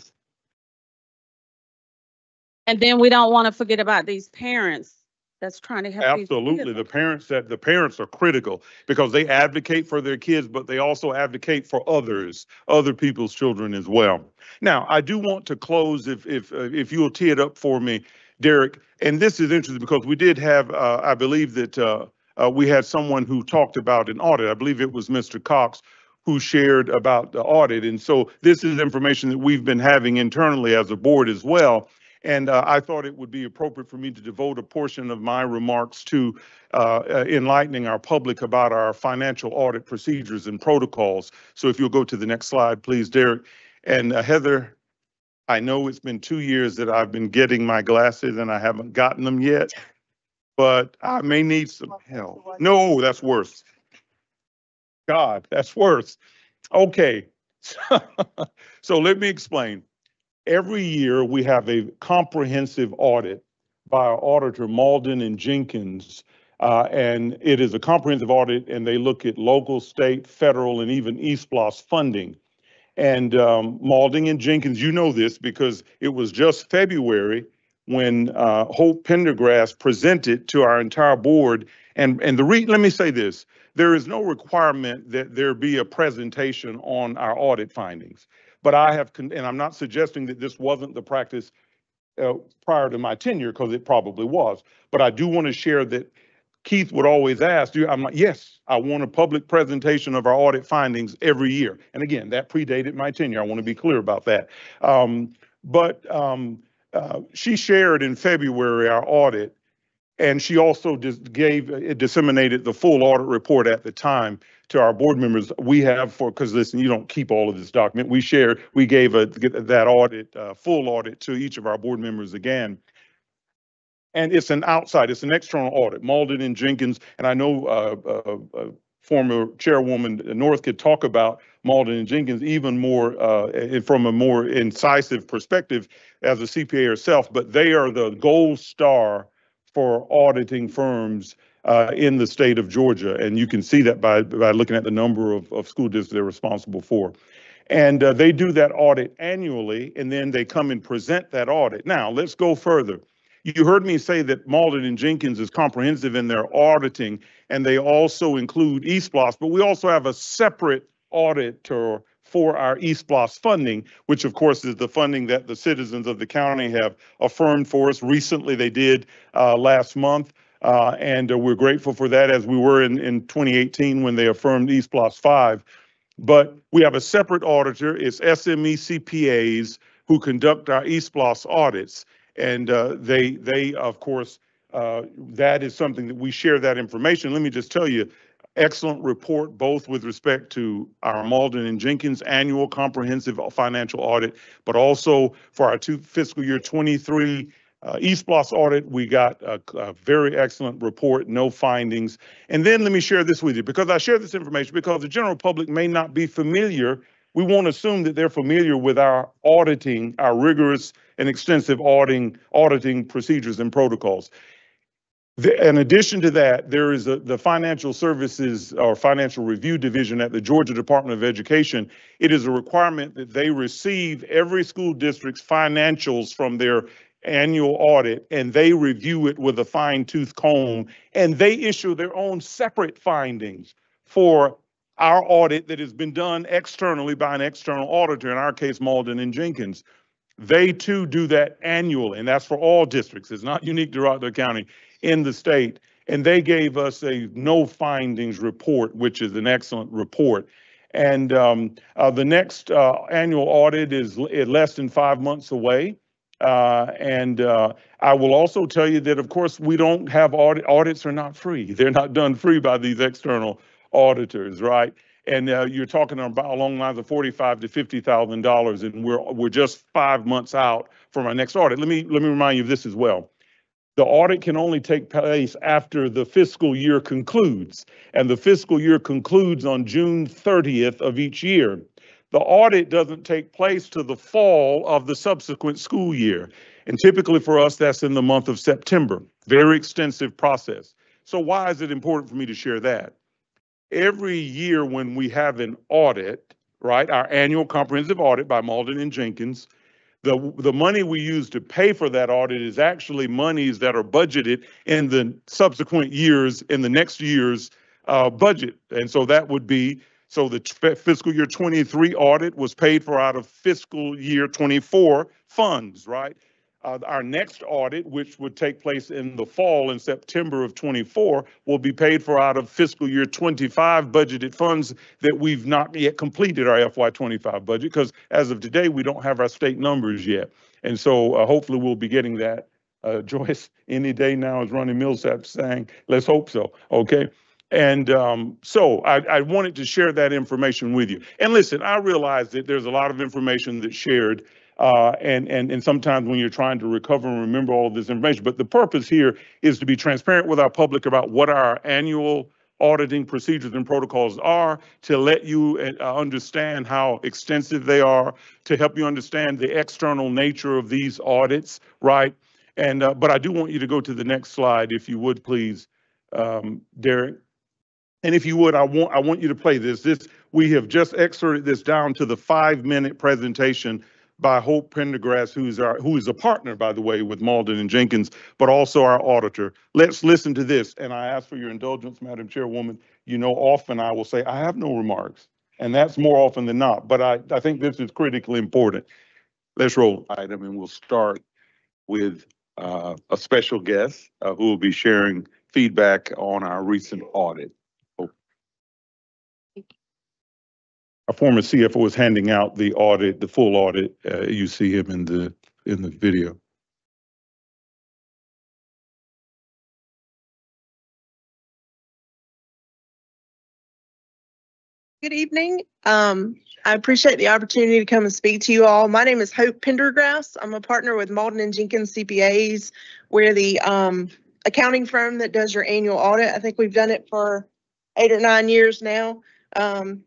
And then we don't want to forget about these parents that's trying to help. Absolutely. The parents that, the parents are critical because they advocate for their kids, but they also advocate for others, other people's children as well. Now, I do want to close if, if, uh, if you'll tee it up for me, Derek. And this is interesting because we did have, uh, I believe that, uh, uh, we had someone who talked about an audit. I believe it was Mr. Cox who shared about the audit. And so this is information that we've been having internally as a board as well. And uh, I thought it would be appropriate for me to devote a portion of my remarks to uh, uh, enlightening our public about our financial audit procedures and protocols. So if you'll go to the next slide, please, Derek. And uh, Heather, I know it's been two years that I've been getting my glasses and I haven't gotten them yet, but I may need some help. No, that's worse. God, that's worse. Okay. So let me explain. Every year, we have a comprehensive audit by our auditor Mauldin and Jenkins. Uh, and it is a comprehensive audit and they look at local, state, federal, and even ESPLOST funding. And um, Mauldin and Jenkins, you know this because it was just February when uh, Hope Pendergrass presented to our entire board. And, and the re, let me say this, there is no requirement that there be a presentation on our audit findings. But I have, con- and I'm not suggesting that this wasn't the practice uh, prior to my tenure, because it probably was. But I do want to share that Keith would always ask, do I'm like, yes, I want a public presentation of our audit findings every year. And again, that predated my tenure. I want to be clear about that. Um, but um, uh, she shared in February our audit, and she also just gave, uh, disseminated the full audit report at the time to our board members. We have for, because listen, you don't keep all of this document. We share, we gave a, that audit, uh, full audit to each of our board members again. And it's an outside, it's an external audit, Mauldin and Jenkins. And I know uh, uh, uh, former chairwoman North could talk about Mauldin and Jenkins even more uh, from a more incisive perspective as a CPA herself, but they are the gold star for auditing firms uh, in the state of Georgia. And you can see that by, by looking at the number of, of school districts they're responsible for. And uh, they do that audit annually, and then they come and present that audit. Now, let's go further. You heard me say that Mauldin and Jenkins is comprehensive in their auditing, and they also include ESPLOST, but we also have a separate auditor for our ESPLOST funding, which of course is the funding that the citizens of the county have affirmed for us. Recently, they did uh, last month. Uh, and uh, we're grateful for that as we were in, in 2018 when they affirmed ESPLOST 5. But we have a separate auditor, it's SME CPAs who conduct our ESPLOST audits. And uh, they, they, of course, uh, that is something that we share that information. Let me just tell you, excellent report, both with respect to our Mauldin and Jenkins annual comprehensive financial audit, but also for our two fiscal year 23 uh, ESPLOST audit, we got a, a very excellent report, no findings. And then let me share this with you because I share this information because the general public may not be familiar. We won't assume that they're familiar with our auditing, our rigorous and extensive auditing, auditing procedures and protocols. The, in addition to that, there is a, the financial services or financial review division at the Georgia Department of Education. It is a requirement that they receive every school district's financials from their annual audit and they review it with a fine tooth comb and they issue their own separate findings for our audit that has been done externally by an external auditor, in our case, Mauldin and Jenkins. They too do that annually, and that's for all districts. It's not unique to Rockdale County in the state. And they gave us a no findings report, which is an excellent report. And um, uh, the next uh, annual audit is less than five months away. Uh, and uh, I will also tell you that, of course, we don't have audit, audits are not free. They're not done free by these external auditors, right? And uh, you're talking about along lines of forty-five to fifty thousand dollars, and we're we're just five months out from our next audit. Let me let me remind you of this as well. The audit can only take place after the fiscal year concludes, and the fiscal year concludes on June 30th of each year. The audit doesn't take place to the fall of the subsequent school year. And typically for us, that's in the month of September. Very extensive process. So why is it important for me to share that? Every year when we have an audit, right, our annual comprehensive audit by Mauldin and Jenkins, the, the money we use to pay for that audit is actually monies that are budgeted in the subsequent years, in the next year's uh, budget. And so that would be, so the fiscal year 23 audit was paid for out of fiscal year 24 funds, right? Uh, our next audit, which would take place in the fall in September of 24, will be paid for out of fiscal year 25 budgeted funds that we've not yet completed our FY 25 budget because as of today, we don't have our state numbers yet. And so uh, hopefully we'll be getting that. Uh, Joyce, any day now, as Ronnie Milsap saying, let's hope so. Okay. And um, so I, I wanted to share that information with you. And listen, I realize that there's a lot of information that's shared uh, and, and, and sometimes when you're trying to recover and remember all this information. But the purpose here is to be transparent with our public about what our annual auditing procedures and protocols are, to let you uh, understand how extensive they are, to help you understand the external nature of these audits, right? And, uh, but I do want you to go to the next slide, if you would, please, um, Derek. And if you would, I want, I want you to play this. This, we have just excerpted this down to the five-minute presentation by Hope Pendergrass, who's our, who is a partner, by the way, with Mauldin and Jenkins, but also our auditor. Let's listen to this. And I ask for your indulgence, Madam Chairwoman. You know, often I will say, I have no remarks. And that's more often than not, but I, I think this is critically important. Let's roll item and we'll start with uh, a special guest uh, who will be sharing feedback on our recent audit. Our former CFO is handing out the audit, the full audit. Uh, you see him in the, in the video. Good evening. Um, I appreciate the opportunity to come and speak to you all. My name is Hope Pendergrass. I'm a partner with Mauldin and Jenkins CPAs. We're the um, accounting firm that does your annual audit. I think we've done it for eight or nine years now. Um,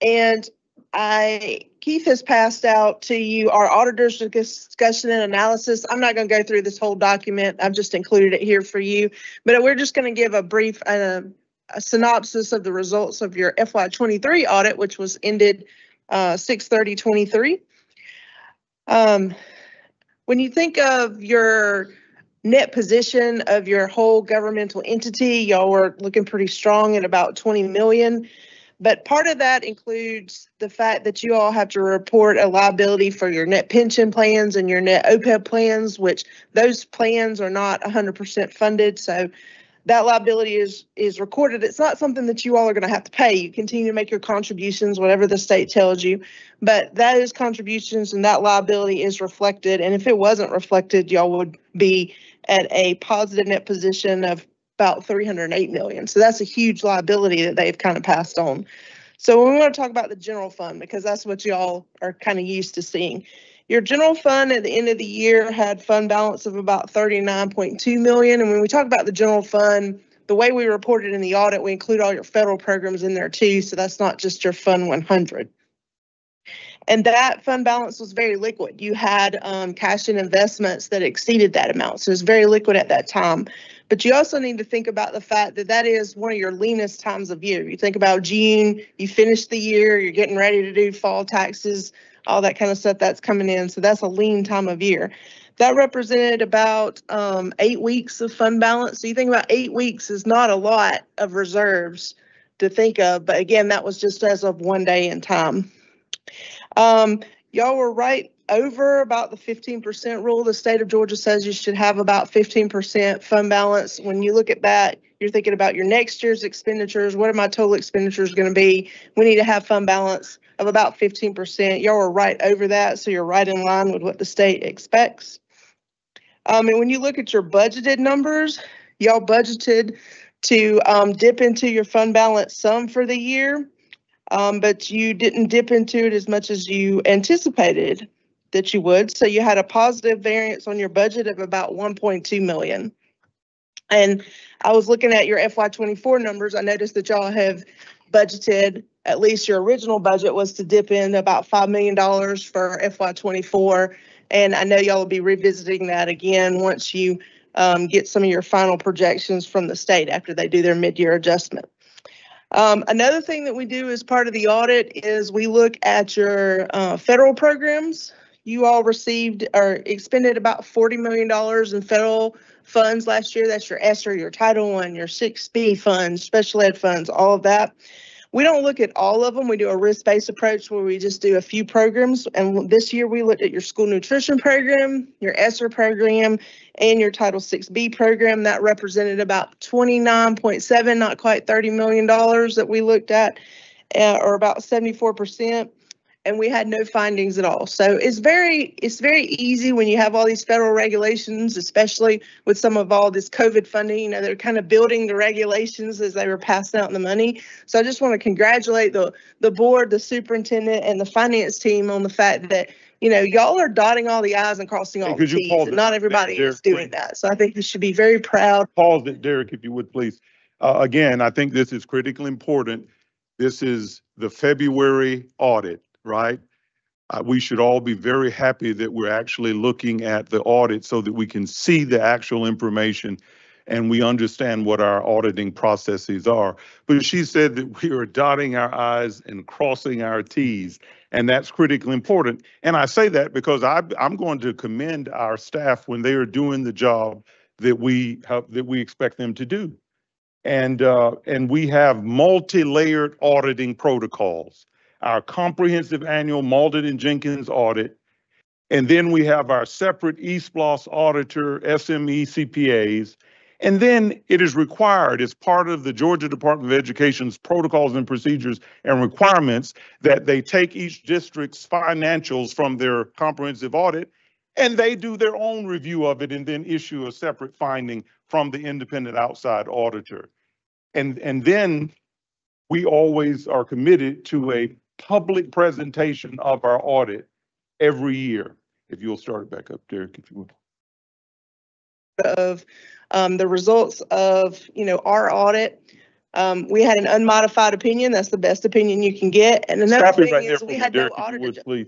and I, Keith has passed out to you our auditor's discussion and analysis. I'm not going to go through this whole document. I've just included it here for you. But we're just going to give a brief uh, a synopsis of the results of your FY23 audit, which was ended uh, 6/30/23. Um, when you think of your net position of your whole governmental entity, y'all were looking pretty strong at about 20 million. But part of that includes the fact that you all have to report a liability for your net pension plans and your net OPEB plans, which those plans are not 100% funded. So that liability is is recorded. It's not something that you all are going to have to pay. You continue to make your contributions, whatever the state tells you, but that is contributions and that liability is reflected. And if it wasn't reflected, y'all would be at a positive net position of about 308 million. So that's a huge liability that they've kind of passed on. So we want to talk about the general fund because that's what y'all are kind of used to seeing. Your general fund at the end of the year had fund balance of about 39.2 million. And when we talk about the general fund, the way we report it in the audit, we include all your federal programs in there too. So that's not just your fund 100. And that fund balance was very liquid. You had um, cash and investments that exceeded that amount. So it's very liquid at that time. But you also need to think about the fact that that is one of your leanest times of year. You think about June, you finish the year, you're getting ready to do fall taxes, all that kind of stuff that's coming in. So that's a lean time of year. That represented about um, eight weeks of fund balance. So you think about eight weeks is not a lot of reserves to think of. But again, that was just as of one day in time. Um, y'all were right over about the fifteen percent rule. The state of Georgia says you should have about fifteen percent fund balance. When you look at that, you're thinking about your next year's expenditures. What are my total expenditures gonna be? We need to have fund balance of about fifteen percent. Y'all are right over that, so you're right in line with what the state expects. Um, and when you look at your budgeted numbers, y'all budgeted to, um, dip into your fund balance some for the year. Um, but you didn't dip into it as much as you anticipated that you would. So you had a positive variance on your budget of about one point two million. And I was looking at your FY twenty-four numbers. I noticed that y'all have budgeted, at least your original budget was to dip in about five million dollars for FY twenty-four. And I know y'all will be revisiting that again once you um, get some of your final projections from the state after they do their mid-year adjustment. Um, another thing that we do as part of the audit is we look at your uh, federal programs. You all received or expended about forty million dollars in federal funds last year. That's your ESSER, your Title I, your six B funds, special ed funds, all of that. We don't look at all of them. We do a risk-based approach where we just do a few programs. And this year we looked at your school nutrition program, your ESSER program, and your Title VI B program. That represented about twenty-nine point seven, not quite thirty million dollars that we looked at, uh, or about seventy-four percent. And we had no findings at all. So it's very, it's very easy when you have all these federal regulations, especially with some of all this COVID funding, you know, they're kind of building the regulations as they were passing out the money. So I just want to congratulate the, the board, the superintendent and the finance team on the fact that, you know, y'all are dotting all the i's and crossing all the t's. And not everybody Derek, is doing that. So I think you should be very proud. Pause it, Derek, if you would, please. Uh, again, I think this is critically important. This is the February audit, right? Uh, we should all be very happy that we're actually looking at the audit so that we can see the actual information and we understand what our auditing processes are. But she said that we are dotting our i's and crossing our t's, and that's critically important. And I say that because I, I'm going to commend our staff when they are doing the job that we have, that we expect them to do. And, uh, and we have multi-layered auditing protocols. Our comprehensive annual Mauldin and Jenkins audit. And then we have our separate ESPLOST auditor, SME CPAs. And then it is required as part of the Georgia Department of Education's protocols and procedures and requirements that they take each district's financials from their comprehensive audit and they do their own review of it and then issue a separate finding from the independent outside auditor. And, and then we always are committed to a public presentation of our audit every year. If you'll start it back up, Derek, if you will of um, the results of, you know, our audit. Um, we had an unmodified opinion. That's the best opinion you can get. And another Stop thing right is we had no Derek, if you auditor. would, please.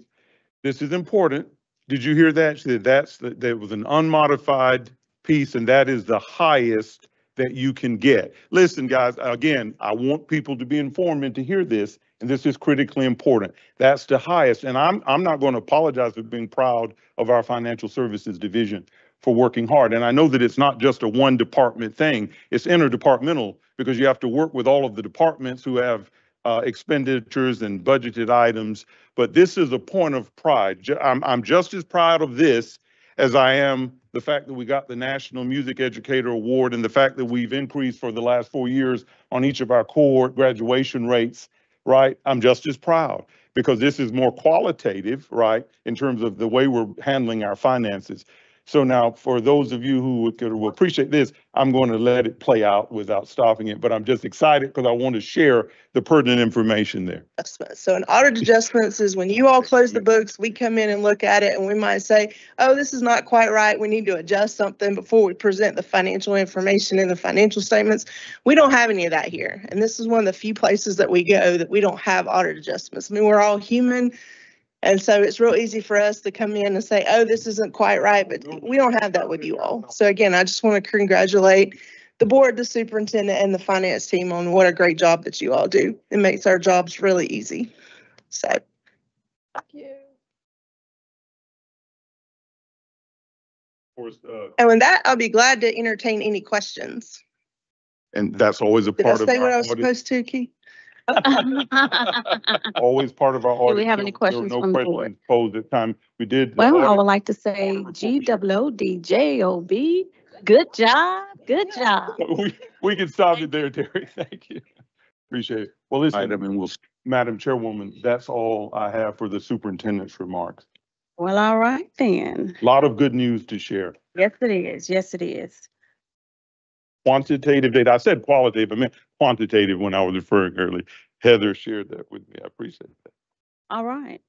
This is important. Did you hear that? She said that's, the- that was an unmodified piece and that is the highest that you can get. Listen, guys, again, I want people to be informed and to hear this, and this is critically important. That's the highest, and I'm, I'm not going to apologize for being proud of our financial services division for working hard. And I know that it's not just a one department thing, it's interdepartmental because you have to work with all of the departments who have uh, expenditures and budgeted items. But this is a point of pride. I'm, I'm just as proud of this as I am the fact that we got the National Music Educator Award and the fact that we've increased for the last four years on each of our core graduation rates, right? I'm just as proud because this is more qualitative, right? In terms of the way we're handling our finances. So now, for those of you who would- will appreciate this, I'm going to let it play out without stopping it, but I'm just excited because I want to share the pertinent information there. So an audit adjustments is when you all close the books, we come in and look at it and we might say, oh, this is not quite right. We need to adjust something before we present the financial information in the financial statements. We don't have any of that here. And this is one of the few places that we go that we don't have audit adjustments. I mean, we're all human. And so it's real easy for us to come in and say, oh, this isn't quite right, but we don't have that with you all. So again, I just want to congratulate the board, the superintendent and the finance team on what a great job that you all do. It makes our jobs really easy. So. thank course, uh, And with that, I'll be glad to entertain any questions. And that's always a Did I part of say what I was audit. supposed to, Keith? Always part of our audit. we have any there were questions no from the board? questions Posed at time. We did. the Well, I would like to say G W O D J O B. Good job, good job. We, we can stop it there, Terry. Thank you. Appreciate it. Well, listen, I mean, we'll, Madam Chairwoman, that's all I have for the superintendent's remarks. Well, all right then. Lot of good news to share. Yes, it is. Yes, it is. Quantitative data, I said qualitative, I meant quantitative when I was referring earlier. Heather shared that with me. I appreciate that. All right.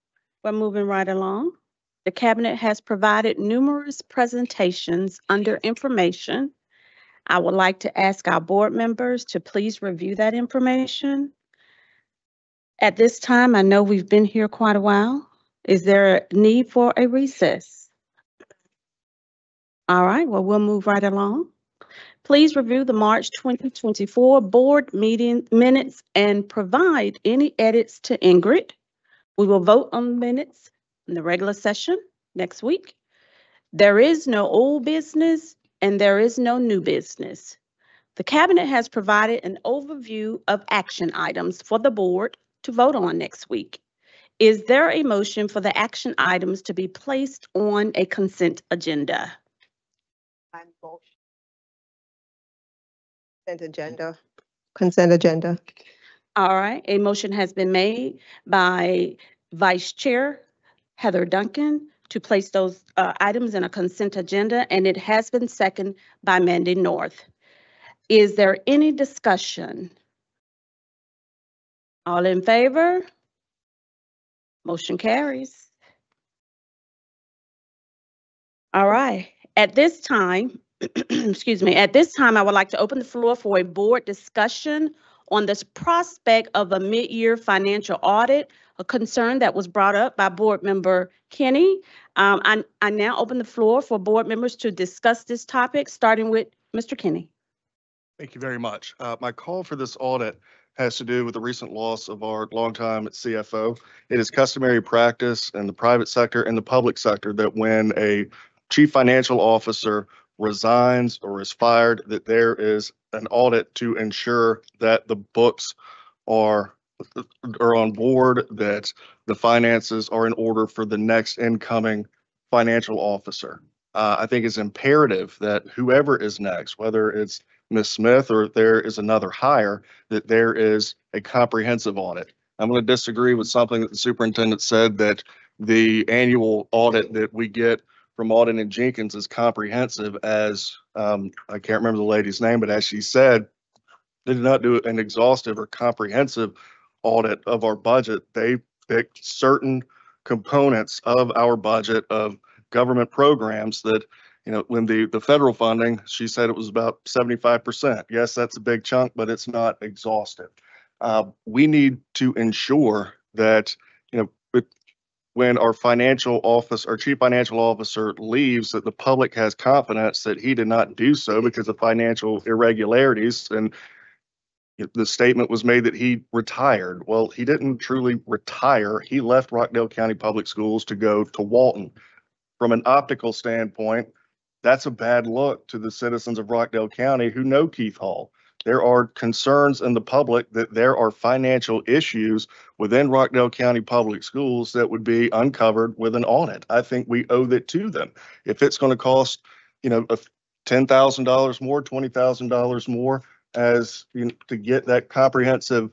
We're moving right along. The cabinet has provided numerous presentations under information. I would like to ask our board members to please review that information. At this time, I know we've been here quite a while. Is there a need for a recess? All right, well, we'll move right along. Please review the March 2024 board meeting minutes and provide any edits to Ingrid. We will vote on the minutes in the regular session next week. There is no old business and there is no new business. The cabinet has provided an overview of action items for the board to vote on next week. Is there a motion for the action items to be placed on a consent agenda? Consent agenda, consent agenda. All right, a motion has been made by Vice Chair Heather Duncan to place those uh, items in a consent agenda, and it has been seconded by Mandy North. Is there any discussion? All in favor? Motion carries. All right, at this time, excuse me, at this time, I would like to open the floor for a board discussion on this prospect of a mid-year financial audit, a concern that was brought up by Board Member Kenny. Um, I, I now open the floor for board members to discuss this topic, starting with Mr. Kenny. Thank you very much. Uh, my call for this audit has to do with the recent loss of our longtime CFO. It is customary practice in the private sector and the public sector that when a chief financial officer resigns or is fired, that there is an audit to ensure that the books are are on board, that the finances are in order for the next incoming financial officer. Uh, I think it's imperative that whoever is next, whether it's Ms. Smith or there is another hire, that there is a comprehensive audit. I'm going to disagree with something that the superintendent said that the annual audit that we get from Audit and Jenkins is comprehensive as, um, I can't remember the lady's name, but as she said, they did not do an exhaustive or comprehensive audit of our budget. They picked certain components of our budget of government programs that, you know, when the, the federal funding, she said it was about seventy-five percent. Yes, that's a big chunk, but it's not exhaustive. Uh, we need to ensure that, you know, when our financial office, our chief financial officer leaves, that the public has confidence that he did not do so because of financial irregularities and the statement was made that he retired. Well, he didn't truly retire. He left Rockdale County Public Schools to go to Walton. From an optical standpoint, that's a bad look to the citizens of Rockdale County who know Keith Hall. There are concerns in the public that there are financial issues within Rockdale County Public Schools that would be uncovered with an audit. I think we owe that to them. If it's going to cost, you know, ten thousand dollars more, twenty thousand dollars more as you know, to get that comprehensive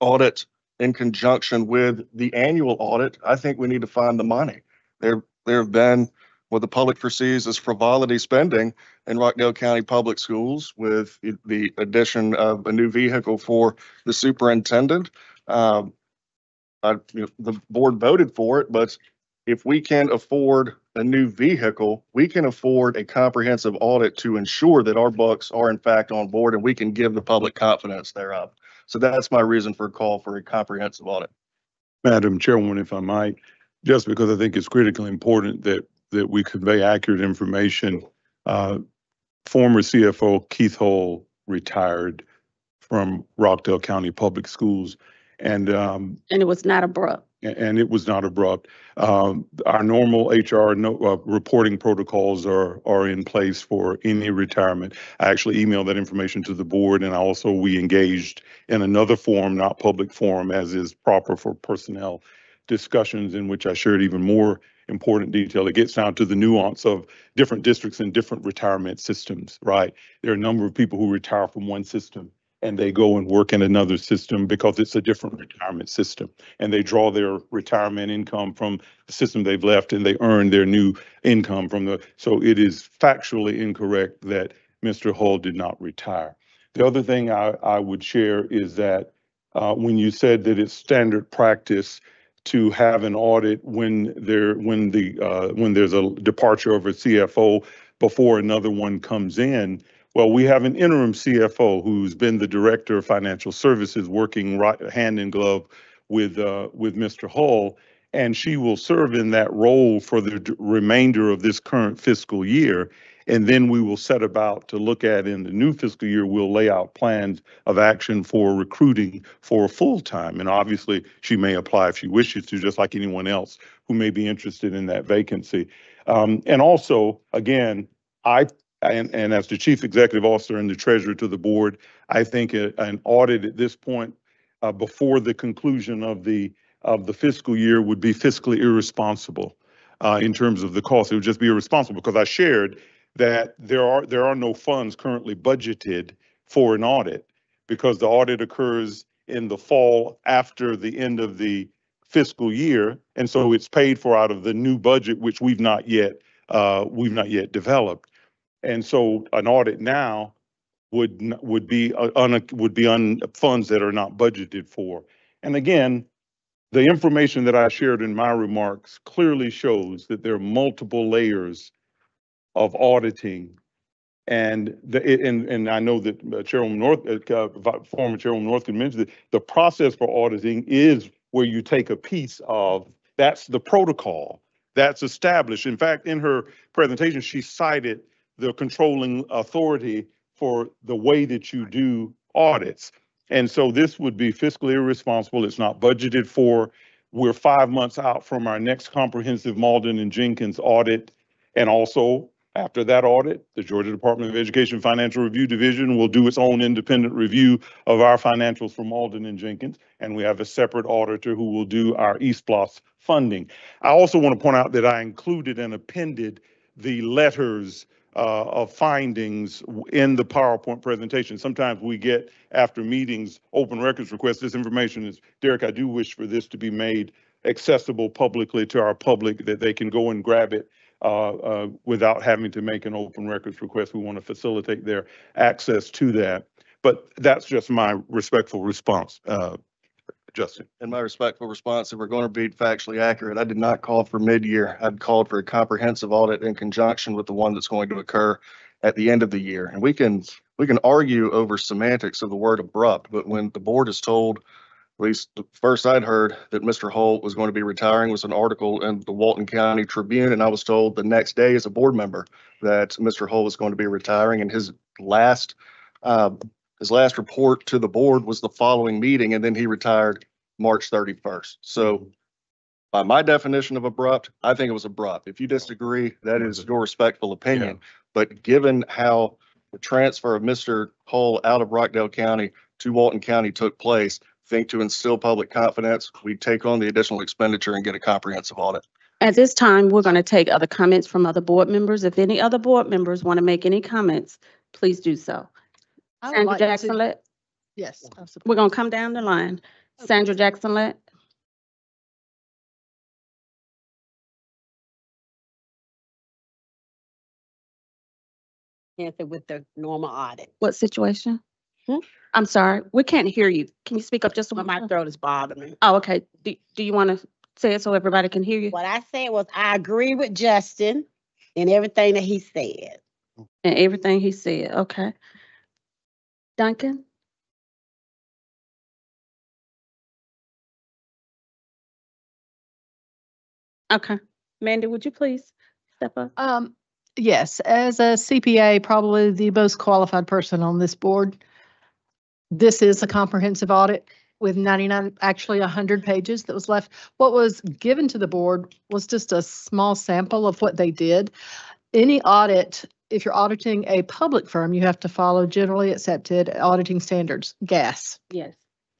audit in conjunction with the annual audit, I think we need to find the money. There, there have been what the public perceives as frivolity spending in Rockdale County Public Schools with the addition of a new vehicle for the superintendent. Um, I, you know, the board voted for it, but if we can afford a new vehicle, we can afford a comprehensive audit to ensure that our books are in fact on board and we can give the public confidence thereof. So that's my reason for a call for a comprehensive audit. Madam Chairwoman, if I might, just because I think it's critically important that, that we convey accurate information. Uh, Former CFO Keith Hull retired from Rockdale County Public Schools. And um, And it was not abrupt. and it was not abrupt. Um, Our normal HR no- uh, reporting protocols are, are in place for any retirement. I actually emailed that information to the board and also we engaged in another forum, not public forum, as is proper for personnel discussions in which I shared even more important detail. It gets down to the nuance of different districts and different retirement systems, right? There are a number of people who retire from one system and they go and work in another system because it's a different retirement system. And they draw their retirement income from the system they've left and they earn their new income from the, so it is factually incorrect that Mr. Hull did not retire. The other thing I, I would share is that uh, when you said that it's standard practice to have an audit when there, when the, uh, when there's a departure of a CFO before another one comes in. Well, we have an interim CFO who's been the Director of Financial Services, working right, hand in glove with, uh, with Mr. Hall. And she will serve in that role for the remainder of this current fiscal year. And then we will set about to look at in the new fiscal year, we'll lay out plans of action for recruiting for full-time. And obviously, she may apply if she wishes to, just like anyone else who may be interested in that vacancy. Um, and also, again, I, and, and as the chief executive officer and the treasurer to the board, I think a- an audit at this point, uh, before the conclusion of the, of the fiscal year would be fiscally irresponsible, uh, in terms of the cost. It would just be irresponsible because I shared that there are, there are no funds currently budgeted for an audit because the audit occurs in the fall after the end of the fiscal year. And so it's paid for out of the new budget, which we've not yet, uh, we've not yet developed. And so an audit now would, would be, uh, on, would be on funds that are not budgeted for. And again, the information that I shared in my remarks clearly shows that there are multiple layers of auditing. And the, and, and I know that uh, Chairwoman North, uh, former Chairwoman North can mention that the process for auditing is where you take a piece of, that's the protocol that's established. In fact, in her presentation, she cited the controlling authority for the way that you do audits. And so this would be fiscally irresponsible. It's not budgeted for. We're five months out from our next comprehensive Mauldin and Jenkins audit. And also, after that audit, the Georgia Department of Education Financial Review Division will do its own independent review of our financials for Mauldin and Jenkins. And we have a separate auditor who will do our ESPLOST funding. I also want to point out that I included and appended the letters uh, of findings in the PowerPoint presentation. Sometimes we get, after meetings, open records requests. This information is, Derek, I do wish for this to be made accessible publicly to our public, that they can go and grab it uh, uh, without having to make an open records request. We want to facilitate their access to that. But that's just my respectful response, uh, Justin. In my respectful response, if we're going to be factually accurate, I did not call for mid-year. I'd called for a comprehensive audit in conjunction with the one that's going to occur at the end of the year. And we can, we can argue over semantics of the word abrupt, but when the board is told, at least the first I'd heard that Mr. Holt was going to be retiring was an article in the Walton County Tribune, and I was told the next day as a board member that Mr. Holt was going to be retiring, and his last, uh, his last report to the board was the following meeting, and then he retired March thirty-first. So by my definition of abrupt, I think it was abrupt. If you disagree, that is your respectful opinion. But given how the transfer of Mr. Hull out of Rockdale County to Walton County took place, think to instill public confidence, we take on the additional expenditure and get a comprehensive audit. At this time, we're going to take other comments from other board members. If any other board members want to make any comments, please do so. I would Sandra like to- Jackson Let, Yes. I support- we're going to come down the line. Sandra Jackson Let, answer with the normal audit. what situation? Hmm? I'm sorry, we can't hear you. Can you speak up just a But moment? my throat is bothering me. Oh, okay. Do, do you want to say it so everybody can hear you? What I said was I agree with Justin in everything that he said. And everything he said, okay. Duncan? Okay. Mandy, would you please step up? Um, yes, as a CPA, probably the most qualified person on this board. This is a comprehensive audit. with 99, actually 100 pages that was left. What was given to the board was just a small sample of what they did. Any audit, if you're auditing a public firm, you have to follow generally accepted auditing standards, GAS. Yes.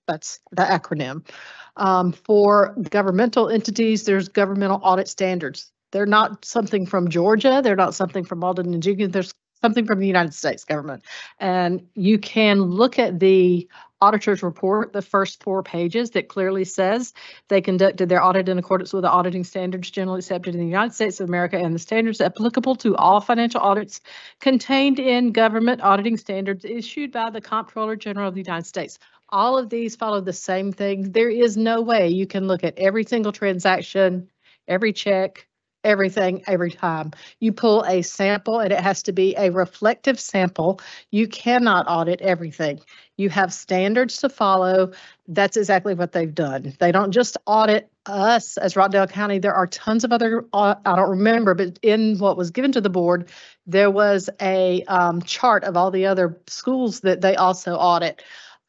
That's the acronym. Um, for governmental entities, there's governmental audit standards. They're not something from Georgia. They're not something from Mauldin and Jenkins. There's something from the United States government. And you can look at the auditor's report, the first four pages that clearly says they conducted their audit in accordance with the auditing standards generally accepted in the United States of America and the standards applicable to all financial audits contained in government auditing standards issued by the Comptroller General of the United States. All of these follow the same thing. There is no way you can look at every single transaction, every check, everything every time. You pull a sample and it has to be a reflective sample. You cannot audit everything. You have standards to follow. That's exactly what they've done. They don't just audit us as Rockdale County. There are tons of other, uh, I don't remember, but in what was given to the board, there was a um, chart of all the other schools that they also audit.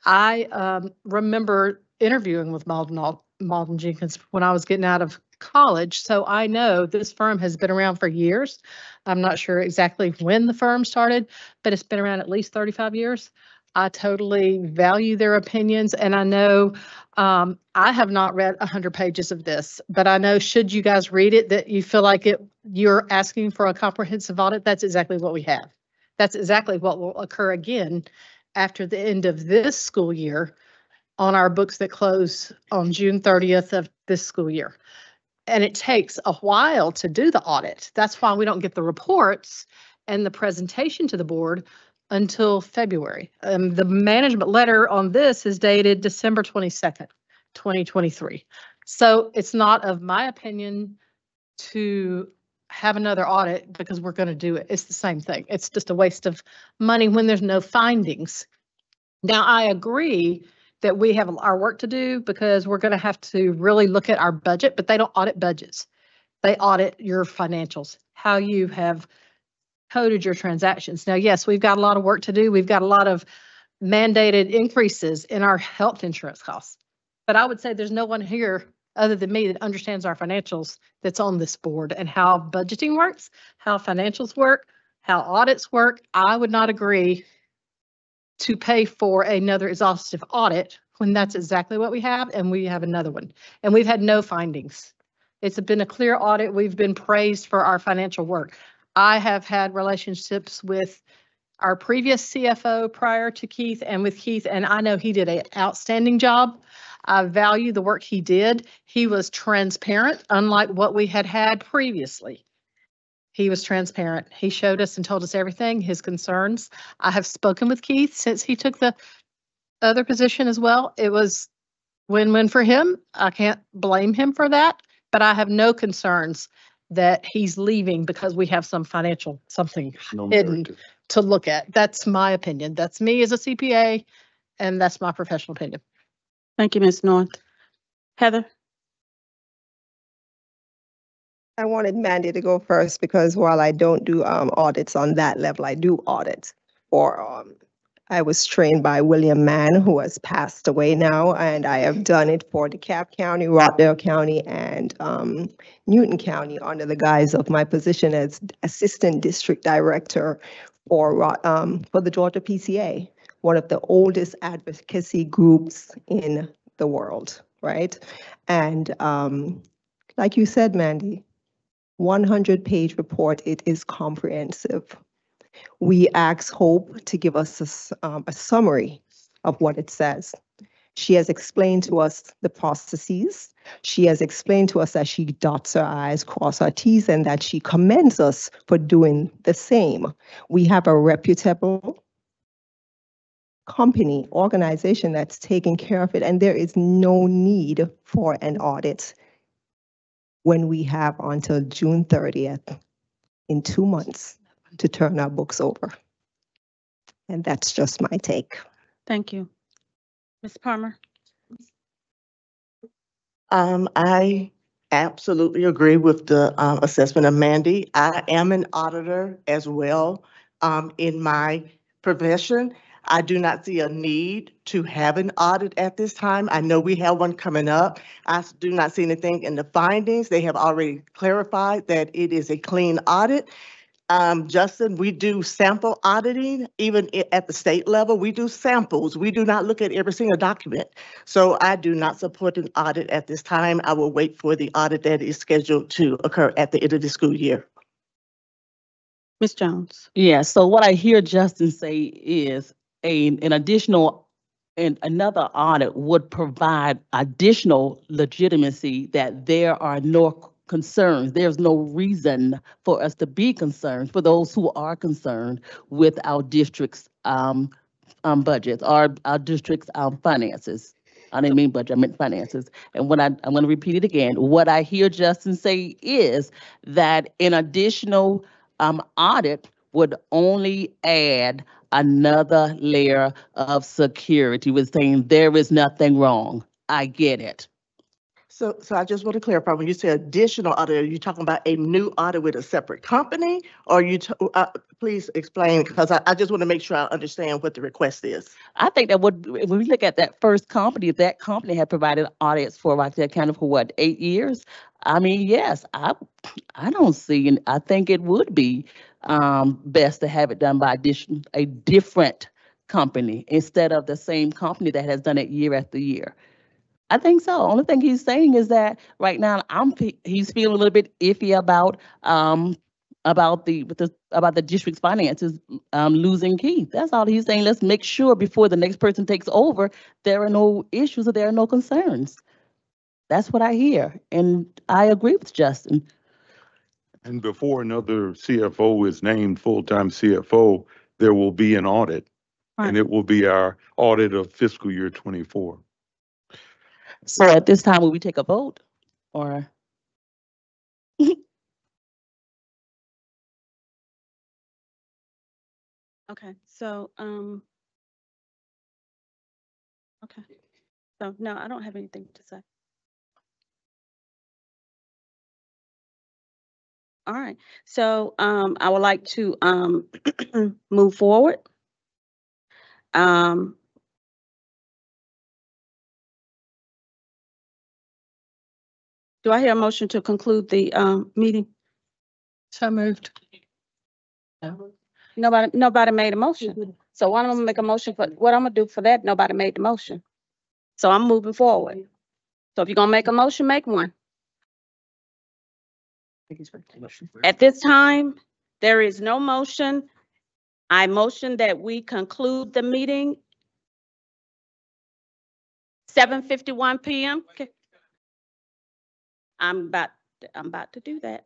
I um, remember interviewing with Mauldin, Mauldin Jenkins when I was getting out of college, so I know this firm has been around for years. I'm not sure exactly when the firm started, but it's been around at least 35 years. I totally value their opinions, and I know um, I have not read 100 pages of this, but I know should you guys read it, that you feel like it, you're asking for a comprehensive audit, that's exactly what we have. That's exactly what will occur again after the end of this school year on our books that close on June 30th of this school year. And it takes a while to do the audit. That's why we don't get the reports and the presentation to the board until February. Um, the management letter on this is dated December 22nd, 2023. So it's not of my opinion to have another audit because we're going to do it. It's the same thing. It's just a waste of money when there's no findings. Now, I agree that we have our work to do because we're going to have to really look at our budget, but they don't audit budgets. They audit your financials, how you have coded your transactions. Now, yes, we've got a lot of work to do. We've got a lot of mandated increases in our health insurance costs. But I would say there's no one here other than me that understands our financials that's on this board and how budgeting works, how financials work, how audits work. I would not agree to pay for another exhaustive audit when that's exactly what we have and we have another one. And we've had no findings. It's been a clear audit. We've been praised for our financial work. I have had relationships with our previous CFO prior to Keith and with Keith, and I know he did an outstanding job. I value the work he did. He was transparent, unlike what we had had previously. He was transparent. He showed us and told us everything, his concerns. I have spoken with Keith since he took the other position as well. It was win-win for him. I can't blame him for that, but I have no concerns that he's leaving because we have some financial, something No hidden narrative. to look at. That's my opinion. That's me as a CPA, and that's my professional opinion. Thank you, Ms. North. Heather? I wanted Mandy to go first because while I don't do um, audits on that level, I do audits for, um, I was trained by William Mann, who has passed away now, and I have done it for DeKalb County, Rockdale County, and um, Newton County under the guise of my position as Assistant District Director for, um, for the Georgia PTA, one of the oldest advocacy groups in the world, right? And um, like you said, Mandy, 100-page report, it is comprehensive. We asked Hope to give us a um, a summary of what it says. She has explained to us the processes. She has explained to us that she dots her i's, cross her t's, and that she commends us for doing the same. We have a reputable company, organization that's taking care of it, and there is no need for an audit when we have until June 30th, in two months, to turn our books over. And that's just my take. Thank you. Ms. Palmer? Um, I absolutely agree with the um, assessment of Mandy. I am an auditor as well um, in my profession. I do not see a need to have an audit at this time. I know we have one coming up. I do not see anything in the findings. They have already clarified that it is a clean audit. Um, Justin, we do sample auditing, even at the state level, we do samples. We do not look at every single document. So I do not support an audit at this time. I will wait for the audit that is scheduled to occur at the end of the school year. Ms. Jones? Yeah, so what I hear Justin say is a, an additional, and another audit would provide additional legitimacy that there are no concerns. There's no reason for us to be concerned, for those who are concerned with our district's, um, um, budgets, our, our district's, um, finances. I didn't mean budget, I meant finances. And what I, I'm gonna repeat it again, what I hear Justin say is that an additional um, audit would only add another layer of security with saying there is nothing wrong. I get it. So, so I just want to clarify, when you say additional audit, are you talking about a new audit with a separate company? Or you, t- uh, please explain, because I, I just want to make sure I understand what the request is. I think that would, when we look at that first company, that company had provided audits for Rockdale County for what, eight years? I mean, yes, I, I don't see, and I think it would be um, best to have it done by addition, a different company instead of the same company that has done it year after year. I think so. Only thing he's saying is that right now I'm he's feeling a little bit iffy about um about the with the about the district's finances um losing Keith. That's all he's saying. Let's make sure before the next person takes over, there are no issues or there are no concerns. That's what I hear, and I agree with Justin. And before another CFO is named full-time CFO, there will be an audit. Right. And it will be our audit of fiscal year twenty-four. So at this time, will we take a vote or? Okay, so, um. Okay, so, no, I don't have anything to say. All right, so, um, I would like to, um, move forward. Um. Do I hear a motion to conclude the, um, meeting? So moved. Nobody, nobody made a motion. So why don't I make a motion for, what I'm gonna do for that, nobody made the motion. So I'm moving forward. So if you're gonna make a motion, make one. At this time, there is no motion. I motion that we conclude the meeting. Seven fifty-one PM. Okay. I'm about, I'm about to do that.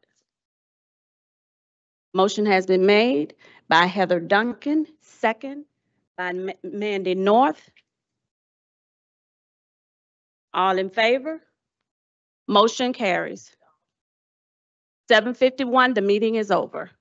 Motion has been made by Heather Duncan, second by Ma- Mandy North. All in favor? Motion carries. Seven fifty-one, the meeting is over.